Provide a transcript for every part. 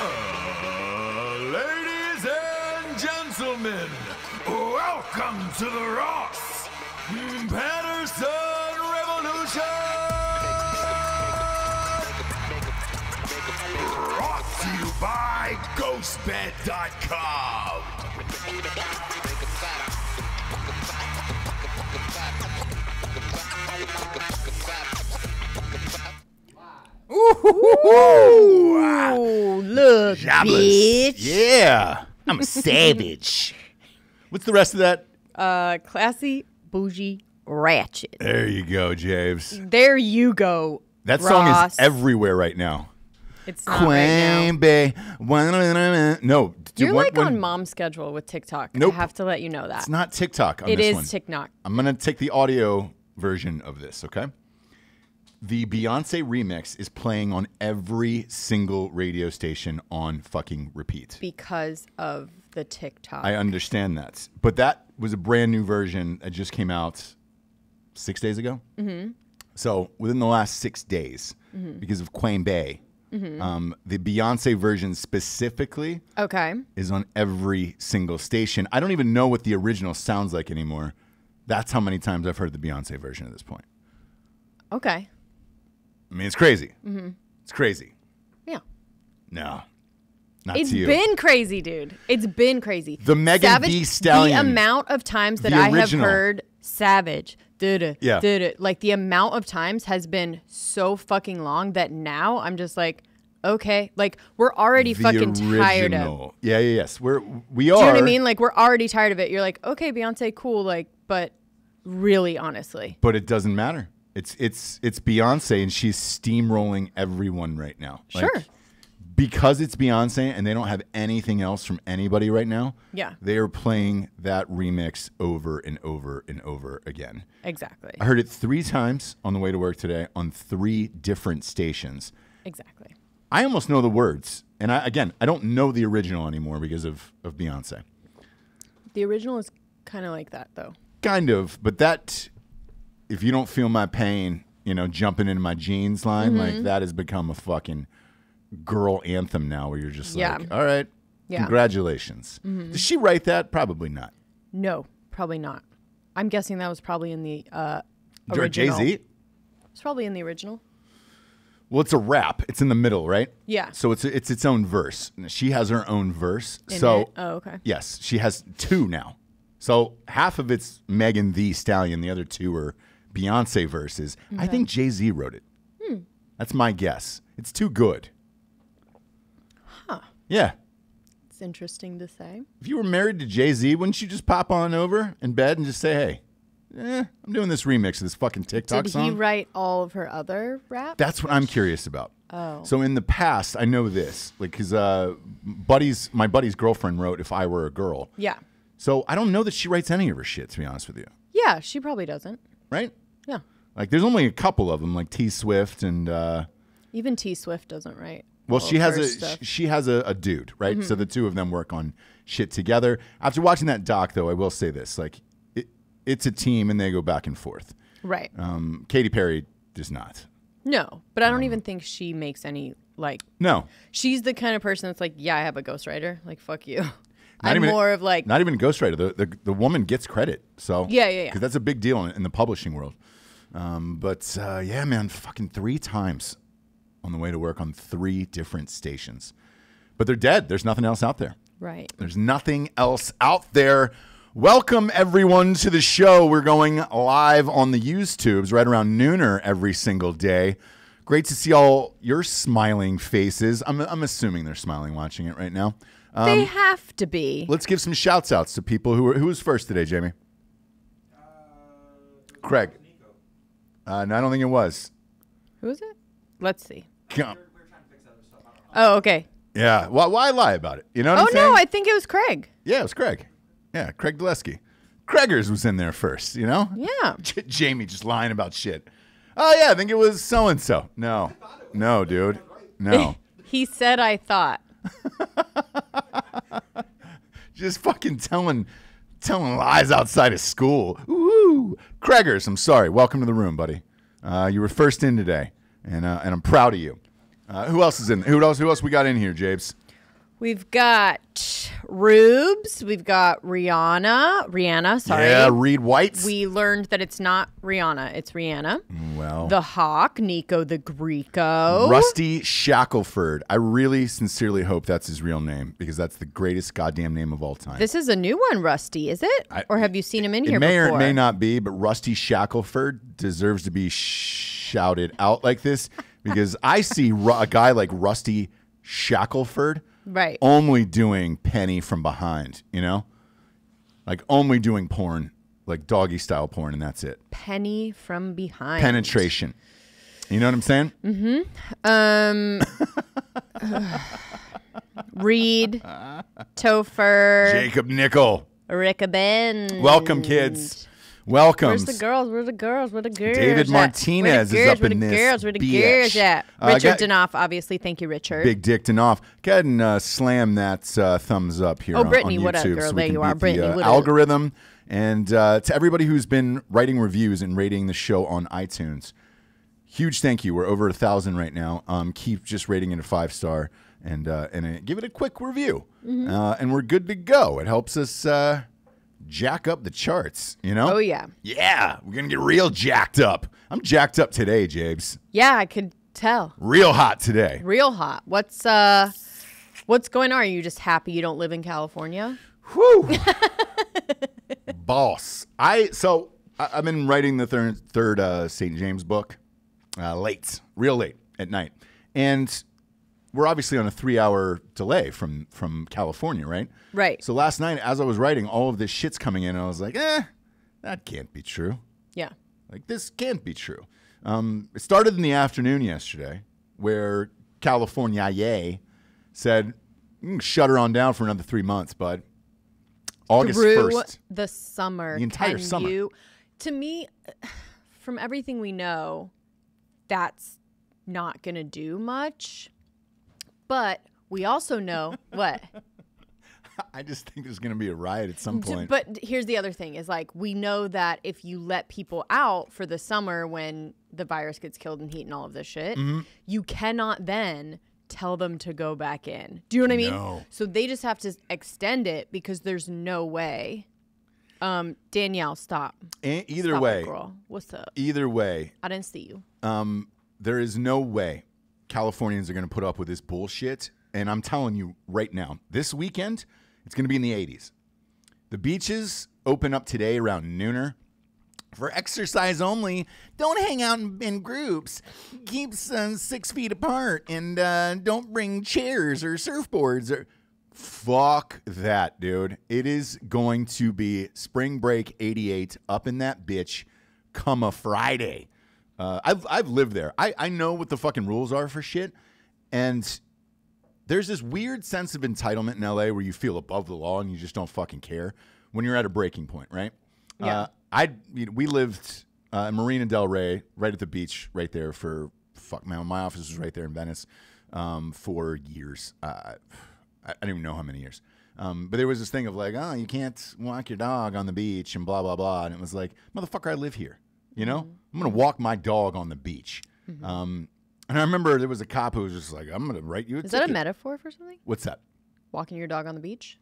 Uh, ladies and gentlemen, welcome to the Ross Patterson Revolution! Brought to you by GhostBed.com. Ooh, look, Jobless. bitch. Yeah, I'm a savage. What's the rest of that? Uh, classy, bougie, ratchet. There you go, James. There you go. That song is everywhere right now. It's not right now. Queen. No, You're when- like when- on mom's schedule with TikTok. Nope. I have to let you know that. It's not TikTok on It is one. TikTok. I'm gonna take the audio version of this. Okay. The Beyonce remix is playing on every single radio station on fucking repeat. because of the TikTok. I understand that, but that was a brand new version that just came out six days ago. Mm-hmm. So within the last six days, because of Queen Bey, um, the Beyonce version specifically okay. is on every single station. I don't even know what the original sounds like anymore. That's how many times I've heard the Beyonce version at this point. Okay. I mean, it's crazy. Mm-hmm. It's crazy. Yeah. No, not It's to you. been crazy, dude. It's been crazy. The Megan Savage, Thee Stallion. The amount of times that I have heard Savage, did Yeah. like the amount of times has been so fucking long that now I'm just like, okay, like we're already the fucking tired of. original. Yeah, yeah, yes. We're we are. Do you know what I mean? Like we're already tired of it. You're like, okay, Beyonce, cool, like, but really, honestly, But it doesn't matter. It's it's it's Beyonce and she's steamrolling everyone right now. Like, Sure. Because it's Beyonce and they don't have anything else from anybody right now. Yeah. They are playing that remix over and over and over again. exactly, I heard it three times on the way to work today on three different stations. exactly. I almost know the words. And I, again, I don't know the original anymore because of, of Beyonce. The original is kind of like that, though. Kind of, but that if you don't feel my pain, you know, jumping into my jeans line, Mm-hmm. like that has become a fucking girl anthem now where you're just Yeah. like, all right, Yeah. Mm-hmm. congratulations. Did she write that? Probably not. No, probably not. I'm guessing that was probably in the uh, Jay original. Z? It's probably in the original. Well, it's a rap. It's in the middle, right? Yeah. So it's it's its own verse. She has her own verse. In so it? oh, okay. yes, she has two now. So half of it's Megan Thee Stallion. The other two are Beyonce verses. I think Jay Z wrote it. Hmm. That's my guess. It's too good. Huh. Yeah. It's interesting to say. If you were married to Jay Z, wouldn't you just pop on over in bed and just say, "Hey, eh, I'm doing this remix of this fucking TikTok Did song"? he write all of her other rap? That's what I'm curious about. Oh. So in the past, I know this, like, cause uh, buddies, my buddy's girlfriend wrote "If I Were a Girl." yeah. So I don't know that she writes any of her shit, to be honest with you. Yeah, she probably doesn't. Right? Yeah. Like, there's only a couple of them, like T Swift and. Uh, Even T Swift doesn't write. well, she has a stuff. Mm-hmm. sh- she has a, a dude, right? So the two of them work on shit together. After watching that doc, though, I will say this: like, it, it's a team, and they go back and forth. right. Um, Katy Perry does not. no, but I don't Um, even think she makes any like. No, She's the kind of person that's like, yeah, I have a ghostwriter. Like, fuck you. Not I'm even- more of like, not even a ghostwriter. The, the the woman gets credit. So Yeah, yeah, yeah. Because that's a big deal in, in the publishing world. Um, but uh, yeah, man, fucking three times on the way to work on three different stations. But they're dead. There's nothing else out there. right. There's nothing else out there. Welcome everyone to the show. We're going live on the YouTubes right around nooner every single day. Great to see all your smiling faces. I'm, I'm assuming they're smiling watching it right now. Um, they have to be. Let's give some shouts outs to people who were who was first today, Jamie. Craig. Uh, no, I don't think it was. Who is it? Let's see. Come- Oh, okay. Yeah. Why, why lie about it? You know what Oh I'm saying? no, I think it was Craig. yeah, it was Craig. Yeah, Craig Dulesky. Craigers was in there first, you know? Yeah. J- Jamie just lying about shit. Oh, yeah, I think it was so and so. No. No, dude. No. He said I thought. just fucking telling telling lies outside of school. Ooh, Craigers, I'm sorry. Welcome to the room, buddy. Uh, you were first in today, and uh, and I'm proud of you. Uh, who else is in? Who else? Who else we got in here, Japes? We've got Rubes. We've got Rihanna. Rihanna, sorry. Yeah, Reed Whites. we learned that it's not Rihanna, it's Rihanna. well, The Hawk, Nico the Greco. Rusty Shackelford. I really sincerely hope that's his real name because that's the greatest goddamn name of all time. This is a new one, Rusty, is it? I- or have you seen him in it here may before? or it may not be, but Rusty Shackelford deserves to be shouted out like this because I see a guy like Rusty Shackelford Right. only doing Penny from behind, you know? Like only doing porn, like doggy style porn, and that's it. Penny from behind. Penetration. You know what I'm saying? Mm-hmm um, Reed, Topher, Jacob Nickel. Ricka Ben. Welcome, kids. Welcome. Where's the girls? Where the girls? Where the girls? David? Martinez Where is the up girls? in Where the this girls? Where the bitch. girls at? Uh, Richard got- Danoff, obviously. Thank you, Richard. Big Dick Danoff. Go ahead and uh, slam that uh, thumbs up here Oh, on, Brittany, on YouTube what up, girl? so There you are, Brittany, the uh, what algorithm. And uh, to everybody who's been writing reviews and rating the show on iTunes, huge thank you. We're over a thousand right now. Um, keep just rating it a five star and uh, and uh, give it a quick review. Mm-hmm. Uh, and we're good to go. It helps us uh, jack up the charts. You know? Oh, yeah. Yeah, we're gonna get real jacked up. I'm jacked up today, Jabes. Yeah, I could tell. Real hot today. Real hot. What's uh, what's going on? Are you just happy you don't live in California? Whew. Boss. I so I, I've been writing the third third uh, St. James book uh, late, real late at night, and we're obviously on a three hour delay from from California, right? Right. So last night, as I was writing, all of this shit's coming in, and I was like, eh, that can't be true. Yeah. Like this can't be true. Um, it started in the afternoon yesterday, where California yay said, "Mm, "Shut her on down for another three months, bud." August first. the summer. The entire summer. You, to me, from everything we know, that's not going to do much. But we also know what. I just think there's going to be a riot at some point. But here's the other thing: is like we know that if you let people out for the summer when the virus gets killed in heat and all of this shit, Mm-hmm. you cannot then tell them to go back in. Do you know what I mean? No. So they just have to extend it because there's no way. Um, Danielle, stop. E- either Stop way, girl. What's up? either way, I didn't see you. um, there is no way Californians are going to put up with this bullshit. And I'm telling you right now, this weekend, it's going to be in the 80s. The beaches open up today around nooner. For exercise only, don't hang out in, groups. Keep uh, six feet apart and uh, don't bring chairs or surfboards. Or fuck that, dude. It is going to be spring break '88 up in that bitch, come a Friday. Uh, I've I've lived there. I I know what the fucking rules are for shit, and there's this weird sense of entitlement in LA where you feel above the law and you just don't fucking care when you're at a breaking point, right? Yeah. Uh, I you know, we lived uh, in Marina Del Rey, right at the beach, right there for fuck man. My office was right there in Venice um, for years. Uh, I, I don't even know how many years. Um, but there was this thing of like, oh, you can't walk your dog on the beach and blah blah blah, and it was like, motherfucker, I live here. You know, I'm gonna walk my dog on the beach. Um, and I remember there was a cop who was just like, I'm gonna write you a Is that a metaphor for something? What's that? Walking your dog on the beach?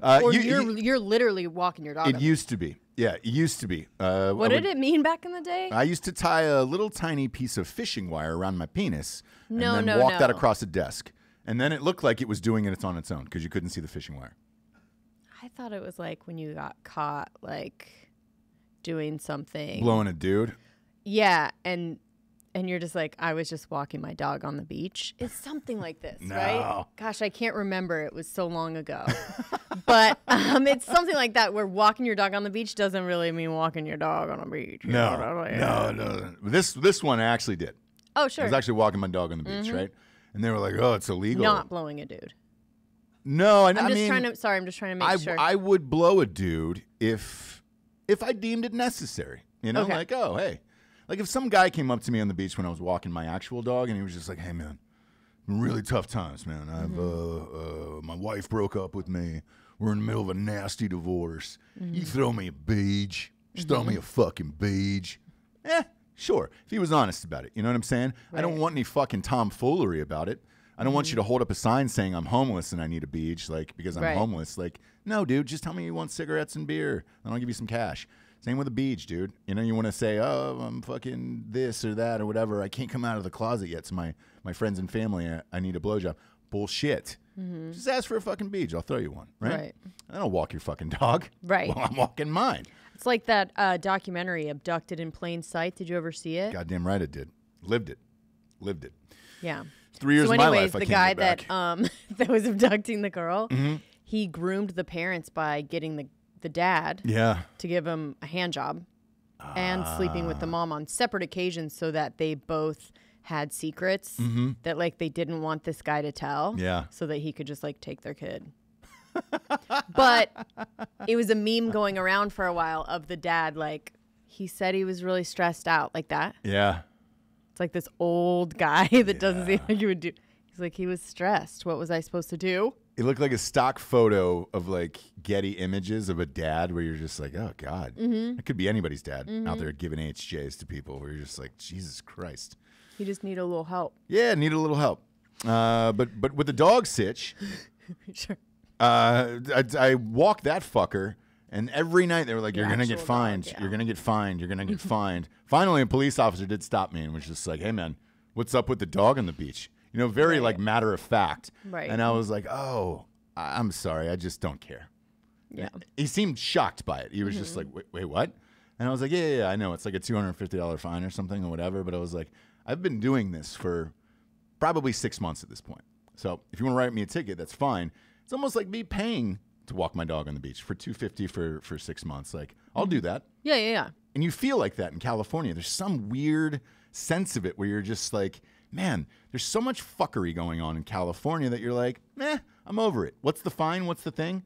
Uh, Or you- are you- you're literally walking your dog. it on the used to be. Yeah, it used to be. Uh, What did it mean back in the day? I used to tie a little tiny piece of fishing wire around my penis No, and then no, walk that across a desk. And then it looked like it was doing it on its own because you couldn't see the fishing wire. I thought it was like when you got caught like doing something. Blowing a dude. Yeah, and and you're just like I was just walking my dog on the beach. It's something like this, right? Gosh, I can't remember. It was so long ago. but um, it's something like that where walking your dog on the beach doesn't really mean walking your dog on a beach. No, know what I mean? no, no. This this one I actually did. Oh, sure. I was actually walking my dog on the beach, right? And they were like, "Oh, it's illegal." Not blowing a dude. no, I, I'm I just mean, trying to. Sorry, I'm just trying to make I, sure. I would blow a dude if if I deemed it necessary. You know, Okay. like oh hey, like if some guy came up to me on the beach when I was walking my actual dog and he was just like, hey man, really tough times, man. I've Mm-hmm. uh, uh, my wife broke up with me. we're in the middle of a nasty divorce. Mm-hmm. You throw me a beach. Just throw me a fucking beach. Eh, sure. If he was honest about it, you know what I'm saying? I don't want any fucking tomfoolery about it. I don't want you to hold up a sign saying I'm homeless and I need a beach, like because I'm Right. homeless. Like, no, dude, just tell me you want cigarettes and beer, and I'll give you some cash. Same with a beach, dude. You know, you want to say, oh, I'm fucking this or that or whatever. I can't come out of the closet yet So my my friends and family. I, I need a blowjob. Bullshit. Just ask for a fucking beach. I'll throw you one. Right. Right. I don't walk your fucking dog. Right. Well, I'm walking mine. It's like that uh, documentary, Abducted in Plain Sight. Did you ever see it? Goddamn right, it did. Lived it. Lived it. Yeah. Three years so, of my anyways, life. I the can't guy get back. Mm-hmm. that um that was abducting the girl, he groomed the parents by getting the the dad yeah. to give him a hand job and sleeping with the mom on separate occasions so that they both had secrets that like they didn't want this guy to tell. Mm-hmm. Yeah. So that he could just like take their kid. but it was a meme going around for a while of the dad like he said he was really stressed out like that. Yeah. It's like this old guy that doesn't seem like he would do. He's like he was stressed. What was I supposed to do? It looked like a stock photo of like Getty images of a dad where you're just like, oh God. Mm-hmm. It could be anybody's dad out there giving HJs to people where you're just like, Jesus Christ. You just need a little help. Yeah, need a little help. Uh, but but with the dog sitch, sure. uh, I, I walked that fucker, and every night they were like, "You're gonna get dog, fined. yeah. You're gonna get fined. You're gonna get fined." Finally, a police officer did stop me and was just like, "Hey, man, what's up with the dog on the beach?" You know, very Right. like matter of fact. Right. And I was like, "Oh, I- I'm sorry. I just don't care." Yeah. He seemed shocked by it. He was Mm-hmm. just like, wait, wait, what? And I was like, yeah, yeah, yeah, I know. It's like a $250 fine or something or whatever. But I was like, I've been doing this for probably six months at this point. So if you want to write me a ticket, that's fine. It's almost like me paying to walk my dog on the beach for 250 for, for six months. Like, I'll do that. Yeah, yeah, yeah. And you feel like that in California. There's some weird sense of it where you're just like, man, there's so much fuckery going on in California that you're like, meh, I'm over it. What's the fine? What's the thing?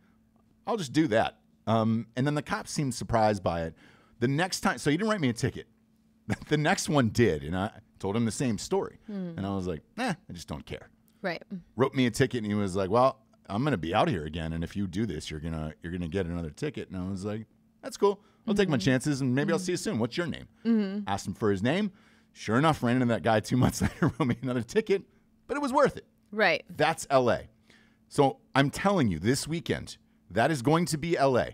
I'll just do that. Um, and then the cop seemed surprised by it. The next time, so he didn't write me a ticket. the next one did, and I told him the same story. Hmm. And I was like, nah, I just don't care. Right. Wrote me a ticket, and he was like, well, I'm gonna be out here again, and if you do this, you're gonna you're gonna get another ticket. And I was like, that's cool. I'll take my hmm. chances, and maybe I'll hmm. see you soon. What's your name? Mm-hmm. Asked him for his name. Sure enough, ran into that guy two months later, wrote me another ticket, but it was worth it. Right. That's LA. So I'm telling you, this weekend, that is going to be LA.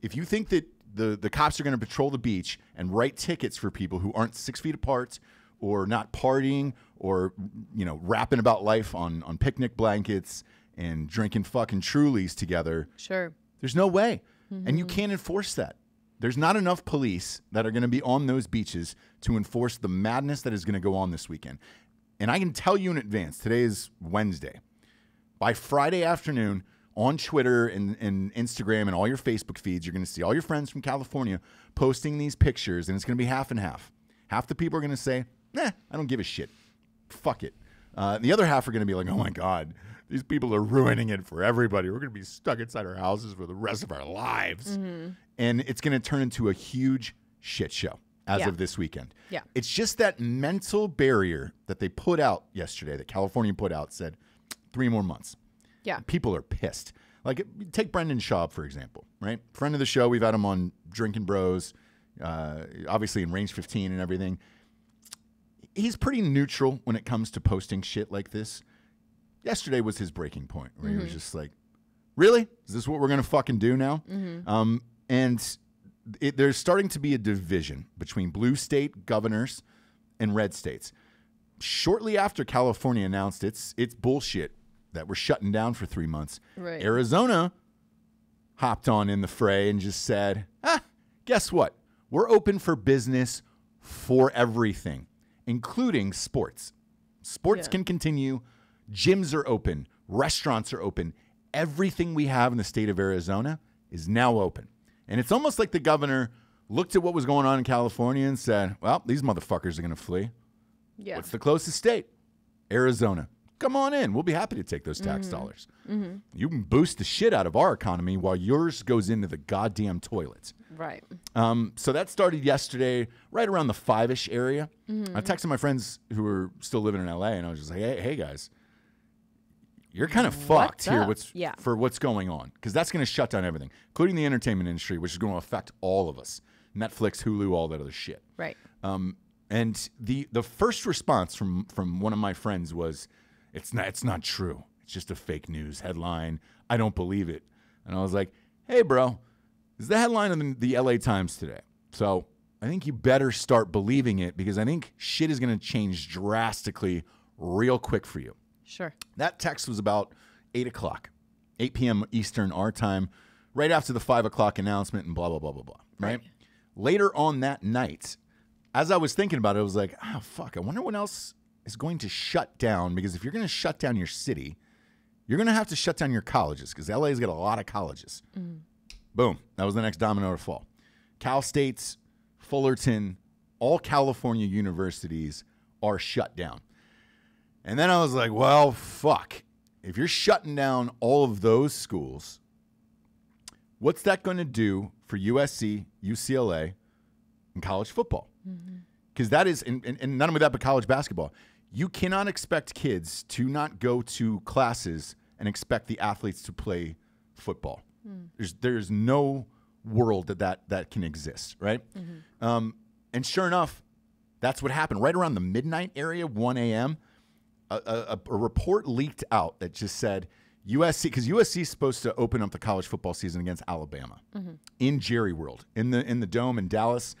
If you think that the, the cops are going to patrol the beach and write tickets for people who aren't six feet apart or not partying or, you know, rapping about life on, on picnic blankets and drinking fucking Trulies together, Sure. there's no way. And you mm-hmm. can't enforce that. There's not enough police that are going to be on those beaches to enforce the madness that is going to go on this weekend. And I can tell you in advance, today is Wednesday. By Friday afternoon, on Twitter and, and Instagram and all your Facebook feeds, you're going to see all your friends from California posting these pictures, and it's going to be half and half. Half the people are going to say, nah, I don't give a shit. Fuck it. Uh, the other half are going to be like, oh my God, these people are ruining it for everybody. We're going to be stuck inside our houses for the rest of our lives. And it's going to turn into a huge shit show as Yeah. of this weekend. Yeah. It's just that mental barrier that they put out yesterday, that California put out, said three more months. Yeah. People are pissed. Like, take Brendan Schaub, for example, right? Friend of the show. We've had him on Drinkin' Bros, uh, obviously in Range 15 and everything. He's pretty neutral when it comes to posting shit like this. Yesterday was his breaking point where he was just like, really? Is this what we're going to fucking do now? Um, and it, there's starting to be a division between blue state governors and red states. Shortly after California announced its its bullshit that we're shutting down for three months, Right. Arizona hopped on in the fray and just said, ah, guess what? We're open for business for everything, including sports. Sports Yeah. can continue. Gyms are open. Restaurants are open. Everything we have in the state of Arizona is now open. And it's almost like the governor looked at what was going on in California and said, well, these motherfuckers are going to flee. Yeah. What's the closest state? Arizona. Come on in. We'll be happy to take those tax mm-hmm. dollars. Mm-hmm. You can boost the shit out of our economy while yours goes into the goddamn toilet. right. Um, so that started yesterday, right around the five ish area. Mm-hmm. I texted my friends who were still living in LA, and I was just like, hey, hey guys, you're kind of fucked here what's Yeah. for what's going on because that's going to shut down everything including the entertainment industry which is going to affect all of us. Netflix hulu all that other shit. Right. um, and the the first response from from one of my friends was it's not it's not true. It's just a fake news headline. I don't believe it. And i was like hey bro this is the headline of the, the la times today? So i think you better start believing it because i think shit is going to change drastically real quick for you Sure. that text was about 8 o'clock, 8 p.m. Eastern, our time, right after the 5 o'clock announcement and blah, blah, blah, blah, blah. Right? Later on that night, as I was thinking about it, I was like, ah, fuck, I wonder what else is going to shut down because if you're going to shut down your city, you're going to have to shut down your colleges because LA's got a lot of colleges. Boom. That was the next domino to fall. Cal State's, Fullerton, all California universities are shut down. And then I was like, well, fuck. If you're shutting down all of those schools, what's that going to do for USC, UCLA, and college football? Mm-hmm. Because that is, and, and, and not only that, but college basketball. You cannot expect kids to not go to classes and expect the athletes to play football. Hmm. There's there's no world that that, that can exist, right? Mm-hmm. Um, and sure enough, that's what happened. Right around the midnight area, 1 a.m., a, a, a report leaked out that just said USC because USC is supposed to open up the college football season against Alabama mm-hmm. in Jerry World in the in the dome in Dallas.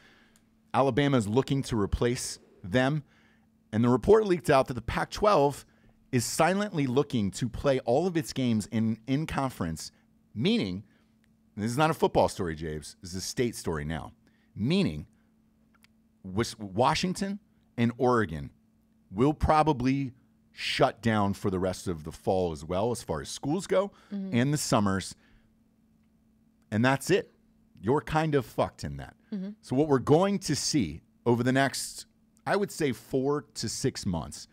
Alabama is looking to replace them, and the report leaked out that the Pac-12 is silently looking to play all of its games in in conference, meaning this is not a football story, James. This is a state story now, meaning Washington and Oregon will probably shut down for the rest of the fall as well, as far as schools go mm-hmm. and the summers. And that's it. You're kind of fucked in that. Mm-hmm. So, what we're going to see over the next, I would say, four to six months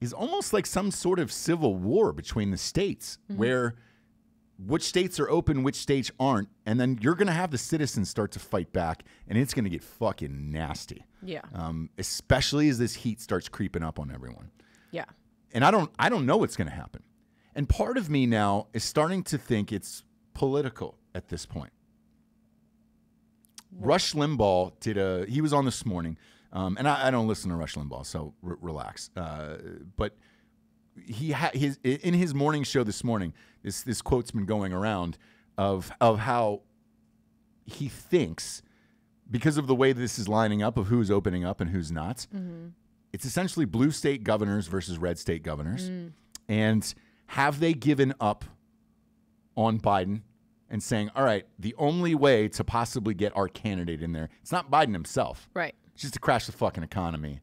is almost like some sort of civil war between the states mm-hmm. where which states are open, which states aren't. And then you're going to have the citizens start to fight back, and it's going to get fucking nasty Yeah. um, especially as this heat starts creeping up on everyone. Yeah. And I don't, I don't know what's going to happen. And part of me now is starting to think it's political at this point. Rush Limbaugh did a. He was on this morning, um, and I, I don't listen to Rush Limbaugh, so r- relax. Uh, but he had his in his morning show this morning. This this quote's been going around of of how he thinks because of the way this is lining up of who's opening up and who's not. It's essentially blue state governors versus red state governors, and have they given up on Biden and saying, "All right, the only way to possibly get our candidate in there, it's not Biden himself, Right. it's just to crash the fucking economy,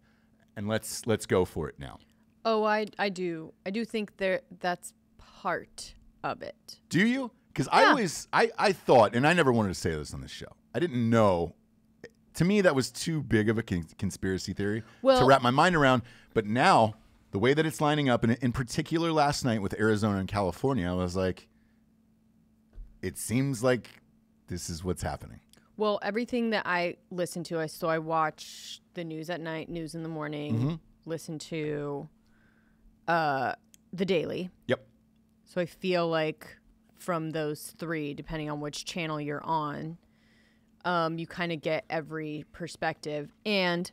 and let's let's go for it now." Oh, I I do. I do think there that's part of it. Do you? Because I always I I thought, and I never wanted to say this on this show. I didn't know. To me, that was too big of a con- conspiracy theory to wrap my mind around. But now, the way that it's lining up, and in particular last night with Arizona and California, I was like, it seems like this is what's happening. Well, everything that I listen to, I so I watch the news at night, news in the morning, listen to uh the daily. Yep. So I feel like from those three, depending on which channel you're on, um, you kind of get every perspective. And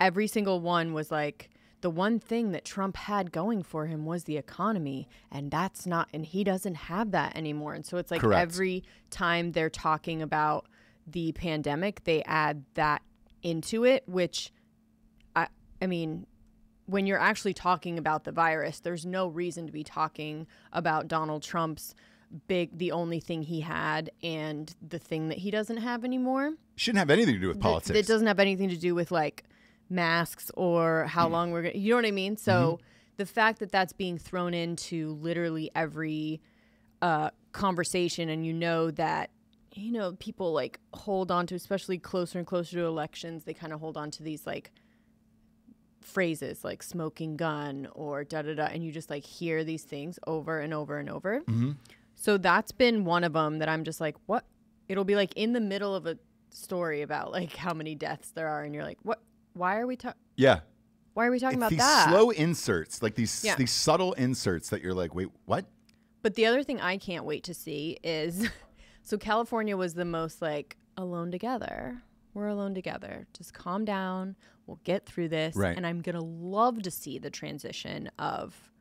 every single one was like, the one thing that Trump had going for him was the economy. And that's not, and he doesn't have that anymore. And so it's like Correct. every time they're talking about the pandemic, they add that into it, which I, I mean, when you're actually talking about the virus, there's no reason to be talking about Donald Trump's big, the only thing he had and the thing that he doesn't have anymore. Shouldn't have anything to do with politics. It doesn't have anything to do with like masks or how Mm. long we're going to, you know what I mean? So Mm-hmm. the fact that that's being thrown into literally every uh, conversation and you know that you know people like hold on to especially closer and closer to elections they kind of hold on to these like phrases like smoking gun or da da da and you just like hear these things over and over and over Mm-hmm. So that's been one of them that i'm just like what it'll be like in the middle of a story about like how many deaths there are and you're like what why are we talking yeah. Why are we talking It's about these that? slow inserts, like these Yeah. these subtle inserts that you're like, wait, what? But the other thing I can't wait to see is so California was the most like alone together. We're alone together. Just calm down. We'll get through this. Right. And I'm going to love to see the transition of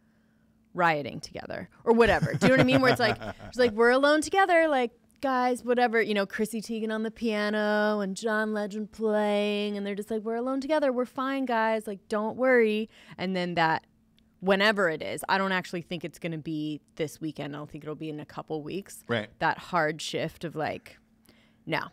rioting together or whatever. Do you know what I mean? Where it's like, it's like we're alone together. Like, guys, whatever, you know, Chrissy Teigen on the piano and John Legend playing. And they're just like, we're alone together. We're fine, guys. Like, don't worry. And then that whenever it is. I don't actually think it's going to be this weekend. I don't think it'll be in a couple weeks. Right. That hard shift of like, no,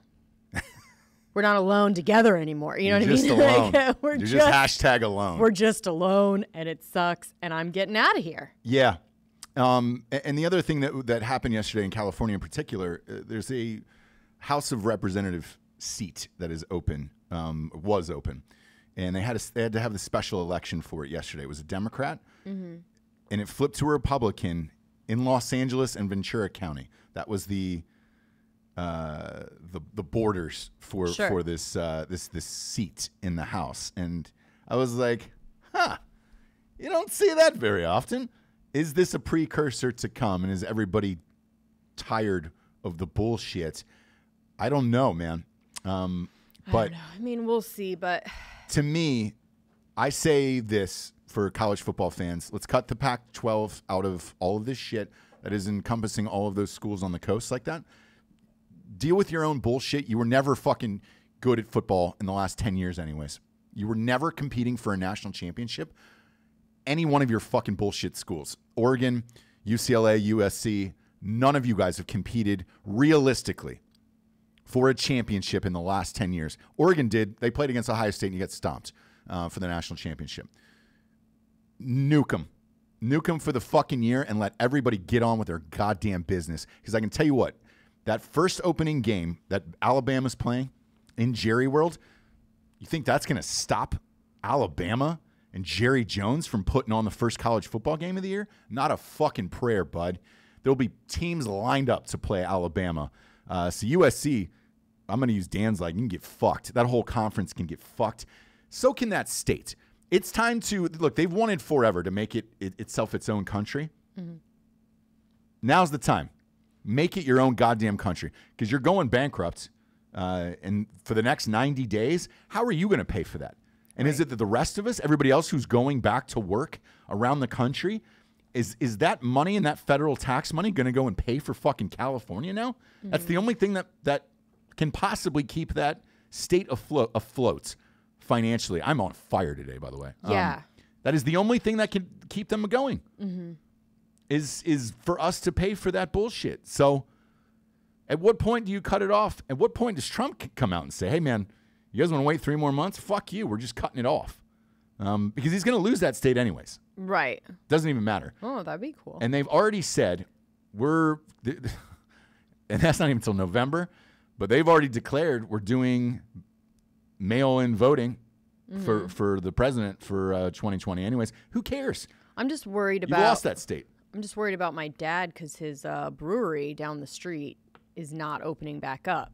we're not alone together anymore. You know You're what I mean? alone. Like, we're You're just, just hashtag alone. we're just alone, and it sucks. And I'm getting out of here. Yeah. Um, and the other thing that that happened yesterday in California, in particular, uh, there's a House of Representative seat that is open, um, was open, and they had a, they had to have the special election for it yesterday. It was a Democrat, and it flipped to a Republican in Los Angeles and Ventura County. That was the uh, the the borders for Sure. for this uh, this this seat in the House, and I was like, huh. You don't see that very often. Is this a precursor to come? And is everybody tired of the bullshit? I don't know, man. Um, I but don't know. I mean, we'll see. But to me, I say this for college football fans let's cut the Pac 12 out of all of this shit that is encompassing all of those schools on the coast like that. Deal with your own bullshit. You were never fucking good at football in the last 10 years, anyways. You were never competing for a national championship. Any one of your fucking bullshit schools, Oregon, UCLA, USC, none of you guys have competed realistically for a championship in the last 10 years. Oregon did. They played against Ohio State and you got stomped uh, for the national championship. Nuke them. Nuke them for the fucking year and let everybody get on with their goddamn business. Because I can tell you what, that first opening game that Alabama's playing in Jerry World, you think that's going to stop Alabama and Jerry Jones from putting on the first college football game of the year? Not a fucking prayer, bud. There'll be teams lined up to play Alabama. Uh, so USC, I'm going to use Dan's like, you can get fucked. That whole conference can get fucked. So can that state. It's time to look. They've wanted forever to make it, it itself its own country. Now's the time. Make it your own goddamn country because you're going bankrupt. Uh, and for the next 90 days, how are you going to pay for that? And is it that the rest of us, everybody else who's going back to work around the country, is is that money and that federal tax money going to go and pay for fucking California now? That's the only thing that that can possibly keep that state afloat afloat financially. I'm on fire today, by the way. Um, Yeah. that is the only thing that can keep them going. Is is for us to pay for that bullshit. So, at what point do you cut it off? At what point does Trump come out and say, "Hey, man, you guys want to wait three more months? Fuck you. We're just cutting it off," um, because he's going to lose that state anyways. right. Doesn't even matter. Oh, that'd be cool. And they've already said we're, and that's not even until November, but they've already declared we're doing mail-in voting for for the president for uh, 2020. Anyways, who cares? I'm just worried You about. lost that state. I'm just worried about my dad because his uh, brewery down the street is not opening back up.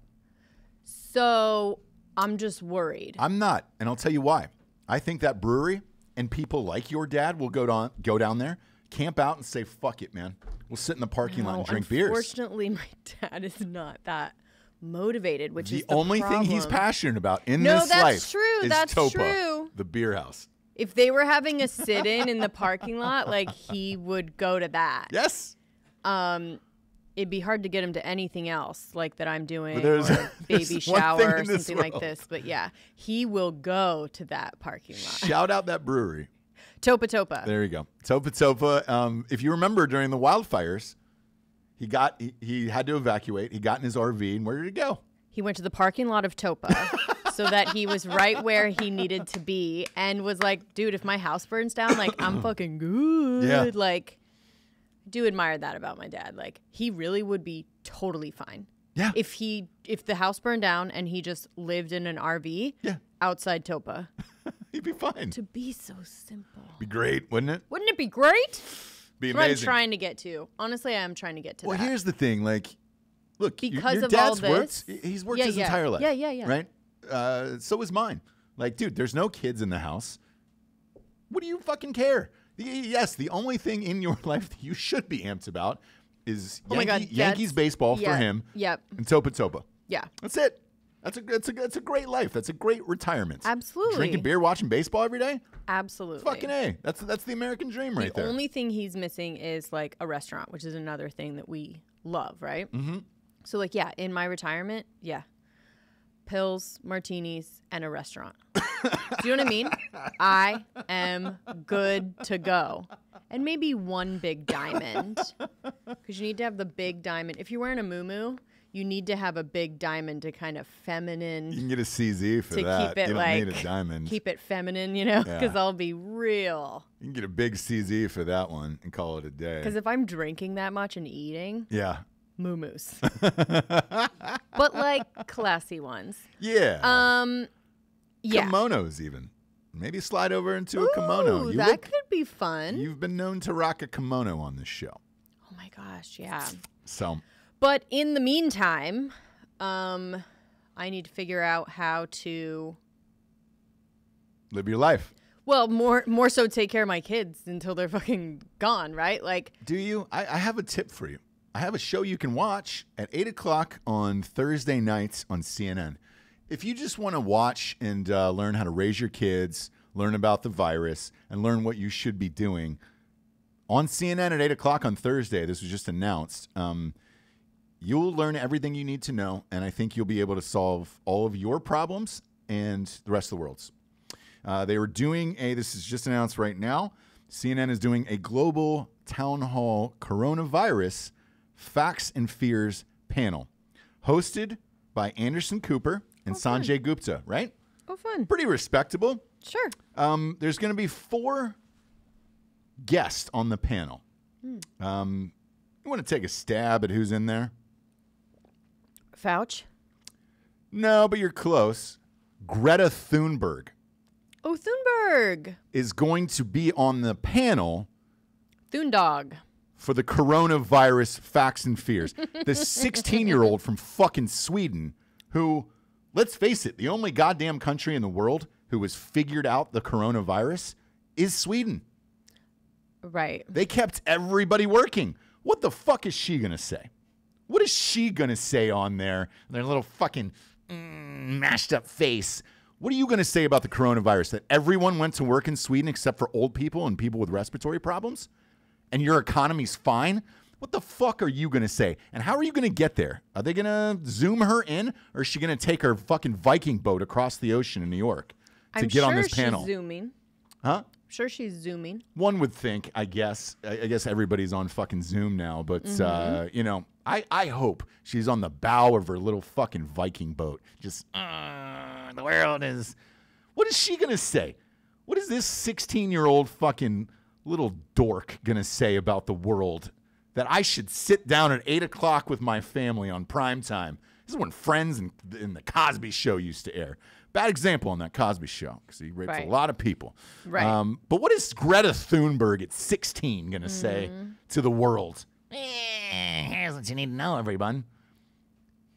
So I'm just worried. I'm not, and I'll tell you why. I think that brewery and people like your dad will go down go down there, camp out, and say, "Fuck it, man. We'll sit in the parking lot and drink beers." Unfortunately, my dad is not that motivated, which The is the only thing he's passionate about in No, this that's life true. is That's Topa, true. the beer house. If they were having a sit-in in the parking lot, like he would go to that. Yes. Um, it'd be hard to get him to anything else like that I'm doing, there's- or baby shower or in something like this. But yeah, he will go to that parking lot. Shout out that brewery. Topa Topa. There you go. Topa Topa. Um, if you remember during the wildfires, he got he, he had to evacuate. He got in his RV and where did he go? He went to the parking lot of Topa so that he was right where he needed to be and was like, dude, if my house burns down, like I'm fucking good. Yeah. Like, I do admire that about my dad. Like, he really would be totally fine. Yeah. If he if the house burned down and he just lived in an RV Yeah. outside Topa. He'd be fine. To be so simple. Be great, wouldn't it? Wouldn't it be great? Be That's what I'm amazing. trying to get to. Honestly, I am trying to get to Well, that. here's the thing. Like, look, Because your, of all dad's worked. this- He's worked Yeah, his yeah. entire life. Yeah, yeah, yeah. Right. Uh, so is mine. Like, dude, there's no kids in the house. What do you fucking care? Yes, the only thing in your life that you should be amped about is Oh my God, Yankees baseball yeah, for him. yep. And Topa Topa. Yeah. That's it. That's a that's a that's a great life. That's a great retirement. Absolutely. Drinking beer, watching baseball every day. Absolutely. Fucking a. That's that's the American dream right the there. The only thing he's missing is like a restaurant, which is another thing that we love, right? Mm-hmm. So like, yeah, in my retirement, yeah, pills, martinis, and a restaurant. Do you know what I mean? I am good to go, and maybe one big diamond, because you need to have the big diamond. If you're wearing a muumuu, you need to have a big diamond to kind of feminine you can get a CZ for to that. keep it you like need a diamond. keep it feminine, you know, Yeah. because I'll be real. you can get a big CZ for that one and call it a day. Because if I'm drinking that much and eating, yeah. Moo-moos. but like classy ones. Yeah. Um, yeah. Kimonos even. Maybe slide over into a kimono. You that look- could be fun. You've been known to rock a kimono on this show. oh my gosh, yeah. So But in the meantime, um, I need to figure out how to. live your life. Well, more more so take care of my kids until they're fucking gone, right? Like, Do you? I, I have a tip for you. I have a show you can watch at 8 o'clock on Thursday nights on CNN. If you just want to watch and uh, learn how to raise your kids, learn about the virus, and learn what you should be doing, on CNN at 8 o'clock on Thursday, this was just announced, um, you'll learn everything you need to know, and I think you'll be able to solve all of your problems and the rest of the world's. Uh, they were doing a, this is just announced right now. CNN is doing a global town hall coronavirus facts and fears panel hosted by Anderson Cooper and Sanjay Gupta, right? oh, fun. Pretty respectable. Sure. Um, there's going to be four guests on the panel. Um, you want to take a stab at who's in there? Fouch. No, but you're close. Greta Thunberg Oh, Thunberg. is going to be on the panel Thundog. For the coronavirus facts and fears. The 16 year old from fucking Sweden, who, let's face it, the only goddamn country in the world who has figured out the coronavirus is Sweden. Right. They kept everybody working. What the fuck is she going to say? What is she going to say on there? Their little fucking mm, mashed up face. What are you going to say about the coronavirus? That everyone went to work in Sweden except for old people and people with respiratory problems? And your economy's fine? What the fuck are you going to say? And how are you going to get there? Are they going to zoom her in or is she going to take her fucking Viking boat across the ocean in New York to I'm get sure on this she's panel? zooming. Huh? Sure, she's zooming. One would think, I guess, I I guess everybody's on fucking Zoom now, but Mm-hmm. uh, you know, I, I hope she's on the bow of her little fucking Viking boat. Just uh, the world is. What is she gonna say? What is this sixteen-year-old fucking little dork gonna say about the world? That I should sit down at eight o'clock with my family on prime time. This is when Friends and, and the Cosby Show used to air. Bad example on that Cosby Show because he raped Right. a lot of people. Right. Um, but what is Greta Thunberg at 16 going to say Mm-hmm. to the world? Eh, here's what you need to know, everyone.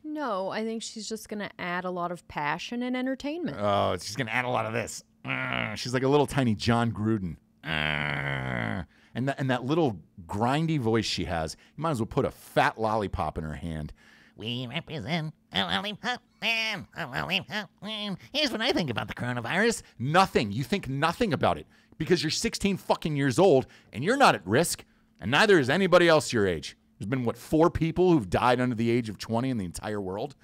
No, I think she's just going to add a lot of passion and entertainment. Oh, she's going to add a lot of this. Uh, she's like a little tiny Jon Gruden. Uh, and, that, and that little grindy voice she has, you might as well put a fat lollipop in her hand. We represent a lollipop man, a lollipop man. Here's what I think about the coronavirus. Nothing. You think nothing about it because you're 16 fucking years old and you're not at risk, and neither is anybody else your age. There's been what four people who've died under the age of 20 in the entire world.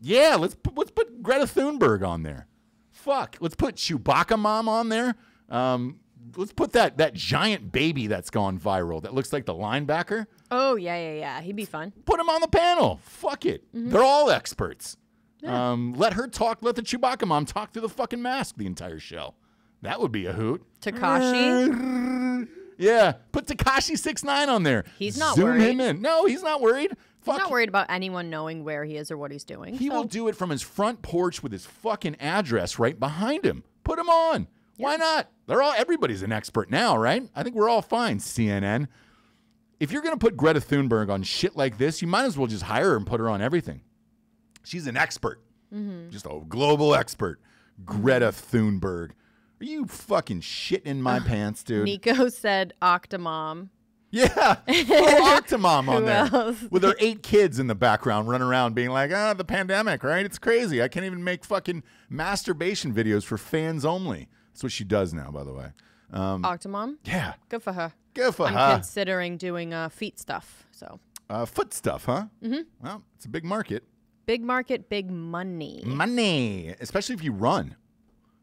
Yeah, let's put, let's put Greta Thunberg on there. Fuck, let's put Chewbacca mom on there. Um, let's put that that giant baby that's gone viral that looks like the linebacker. oh, yeah, yeah, yeah. He'd be fun. Put him on the panel. Fuck it. They're all experts. Um, let her talk. Let the Chewbacca mom talk through the fucking mask the entire show. That would be a hoot. Tekashi. Yeah, put Tekashi six nine on there. He's not Zoom worried. him in. No, he's not worried. Fuck. He's not worried about anyone knowing where he is or what he's doing. He so- will do it from his front porch with his fucking address right behind him. Put him on. Why not? They're all everybody's an expert now, right? I think we're all fine, CNN. If you're gonna put Greta Thunberg on shit like this, you might as well just hire her and put her on everything. She's an expert. Mm-hmm. Just a global expert. Greta Thunberg. Are you fucking shitting in my pants, dude? Nico said Octomom. Yeah, oh, Octomom on there else? with her eight kids in the background running around being like, ah, the pandemic, right? It's crazy. I can't even make fucking masturbation videos for fans only. That's what she does now, by the way. Um, Octomom. yeah, Good for her. good for I'm her. considering doing uh, feet stuff. So Uh, foot stuff, huh? Mm-hmm. Well, it's a big market. big market, big money. Money, especially if you run.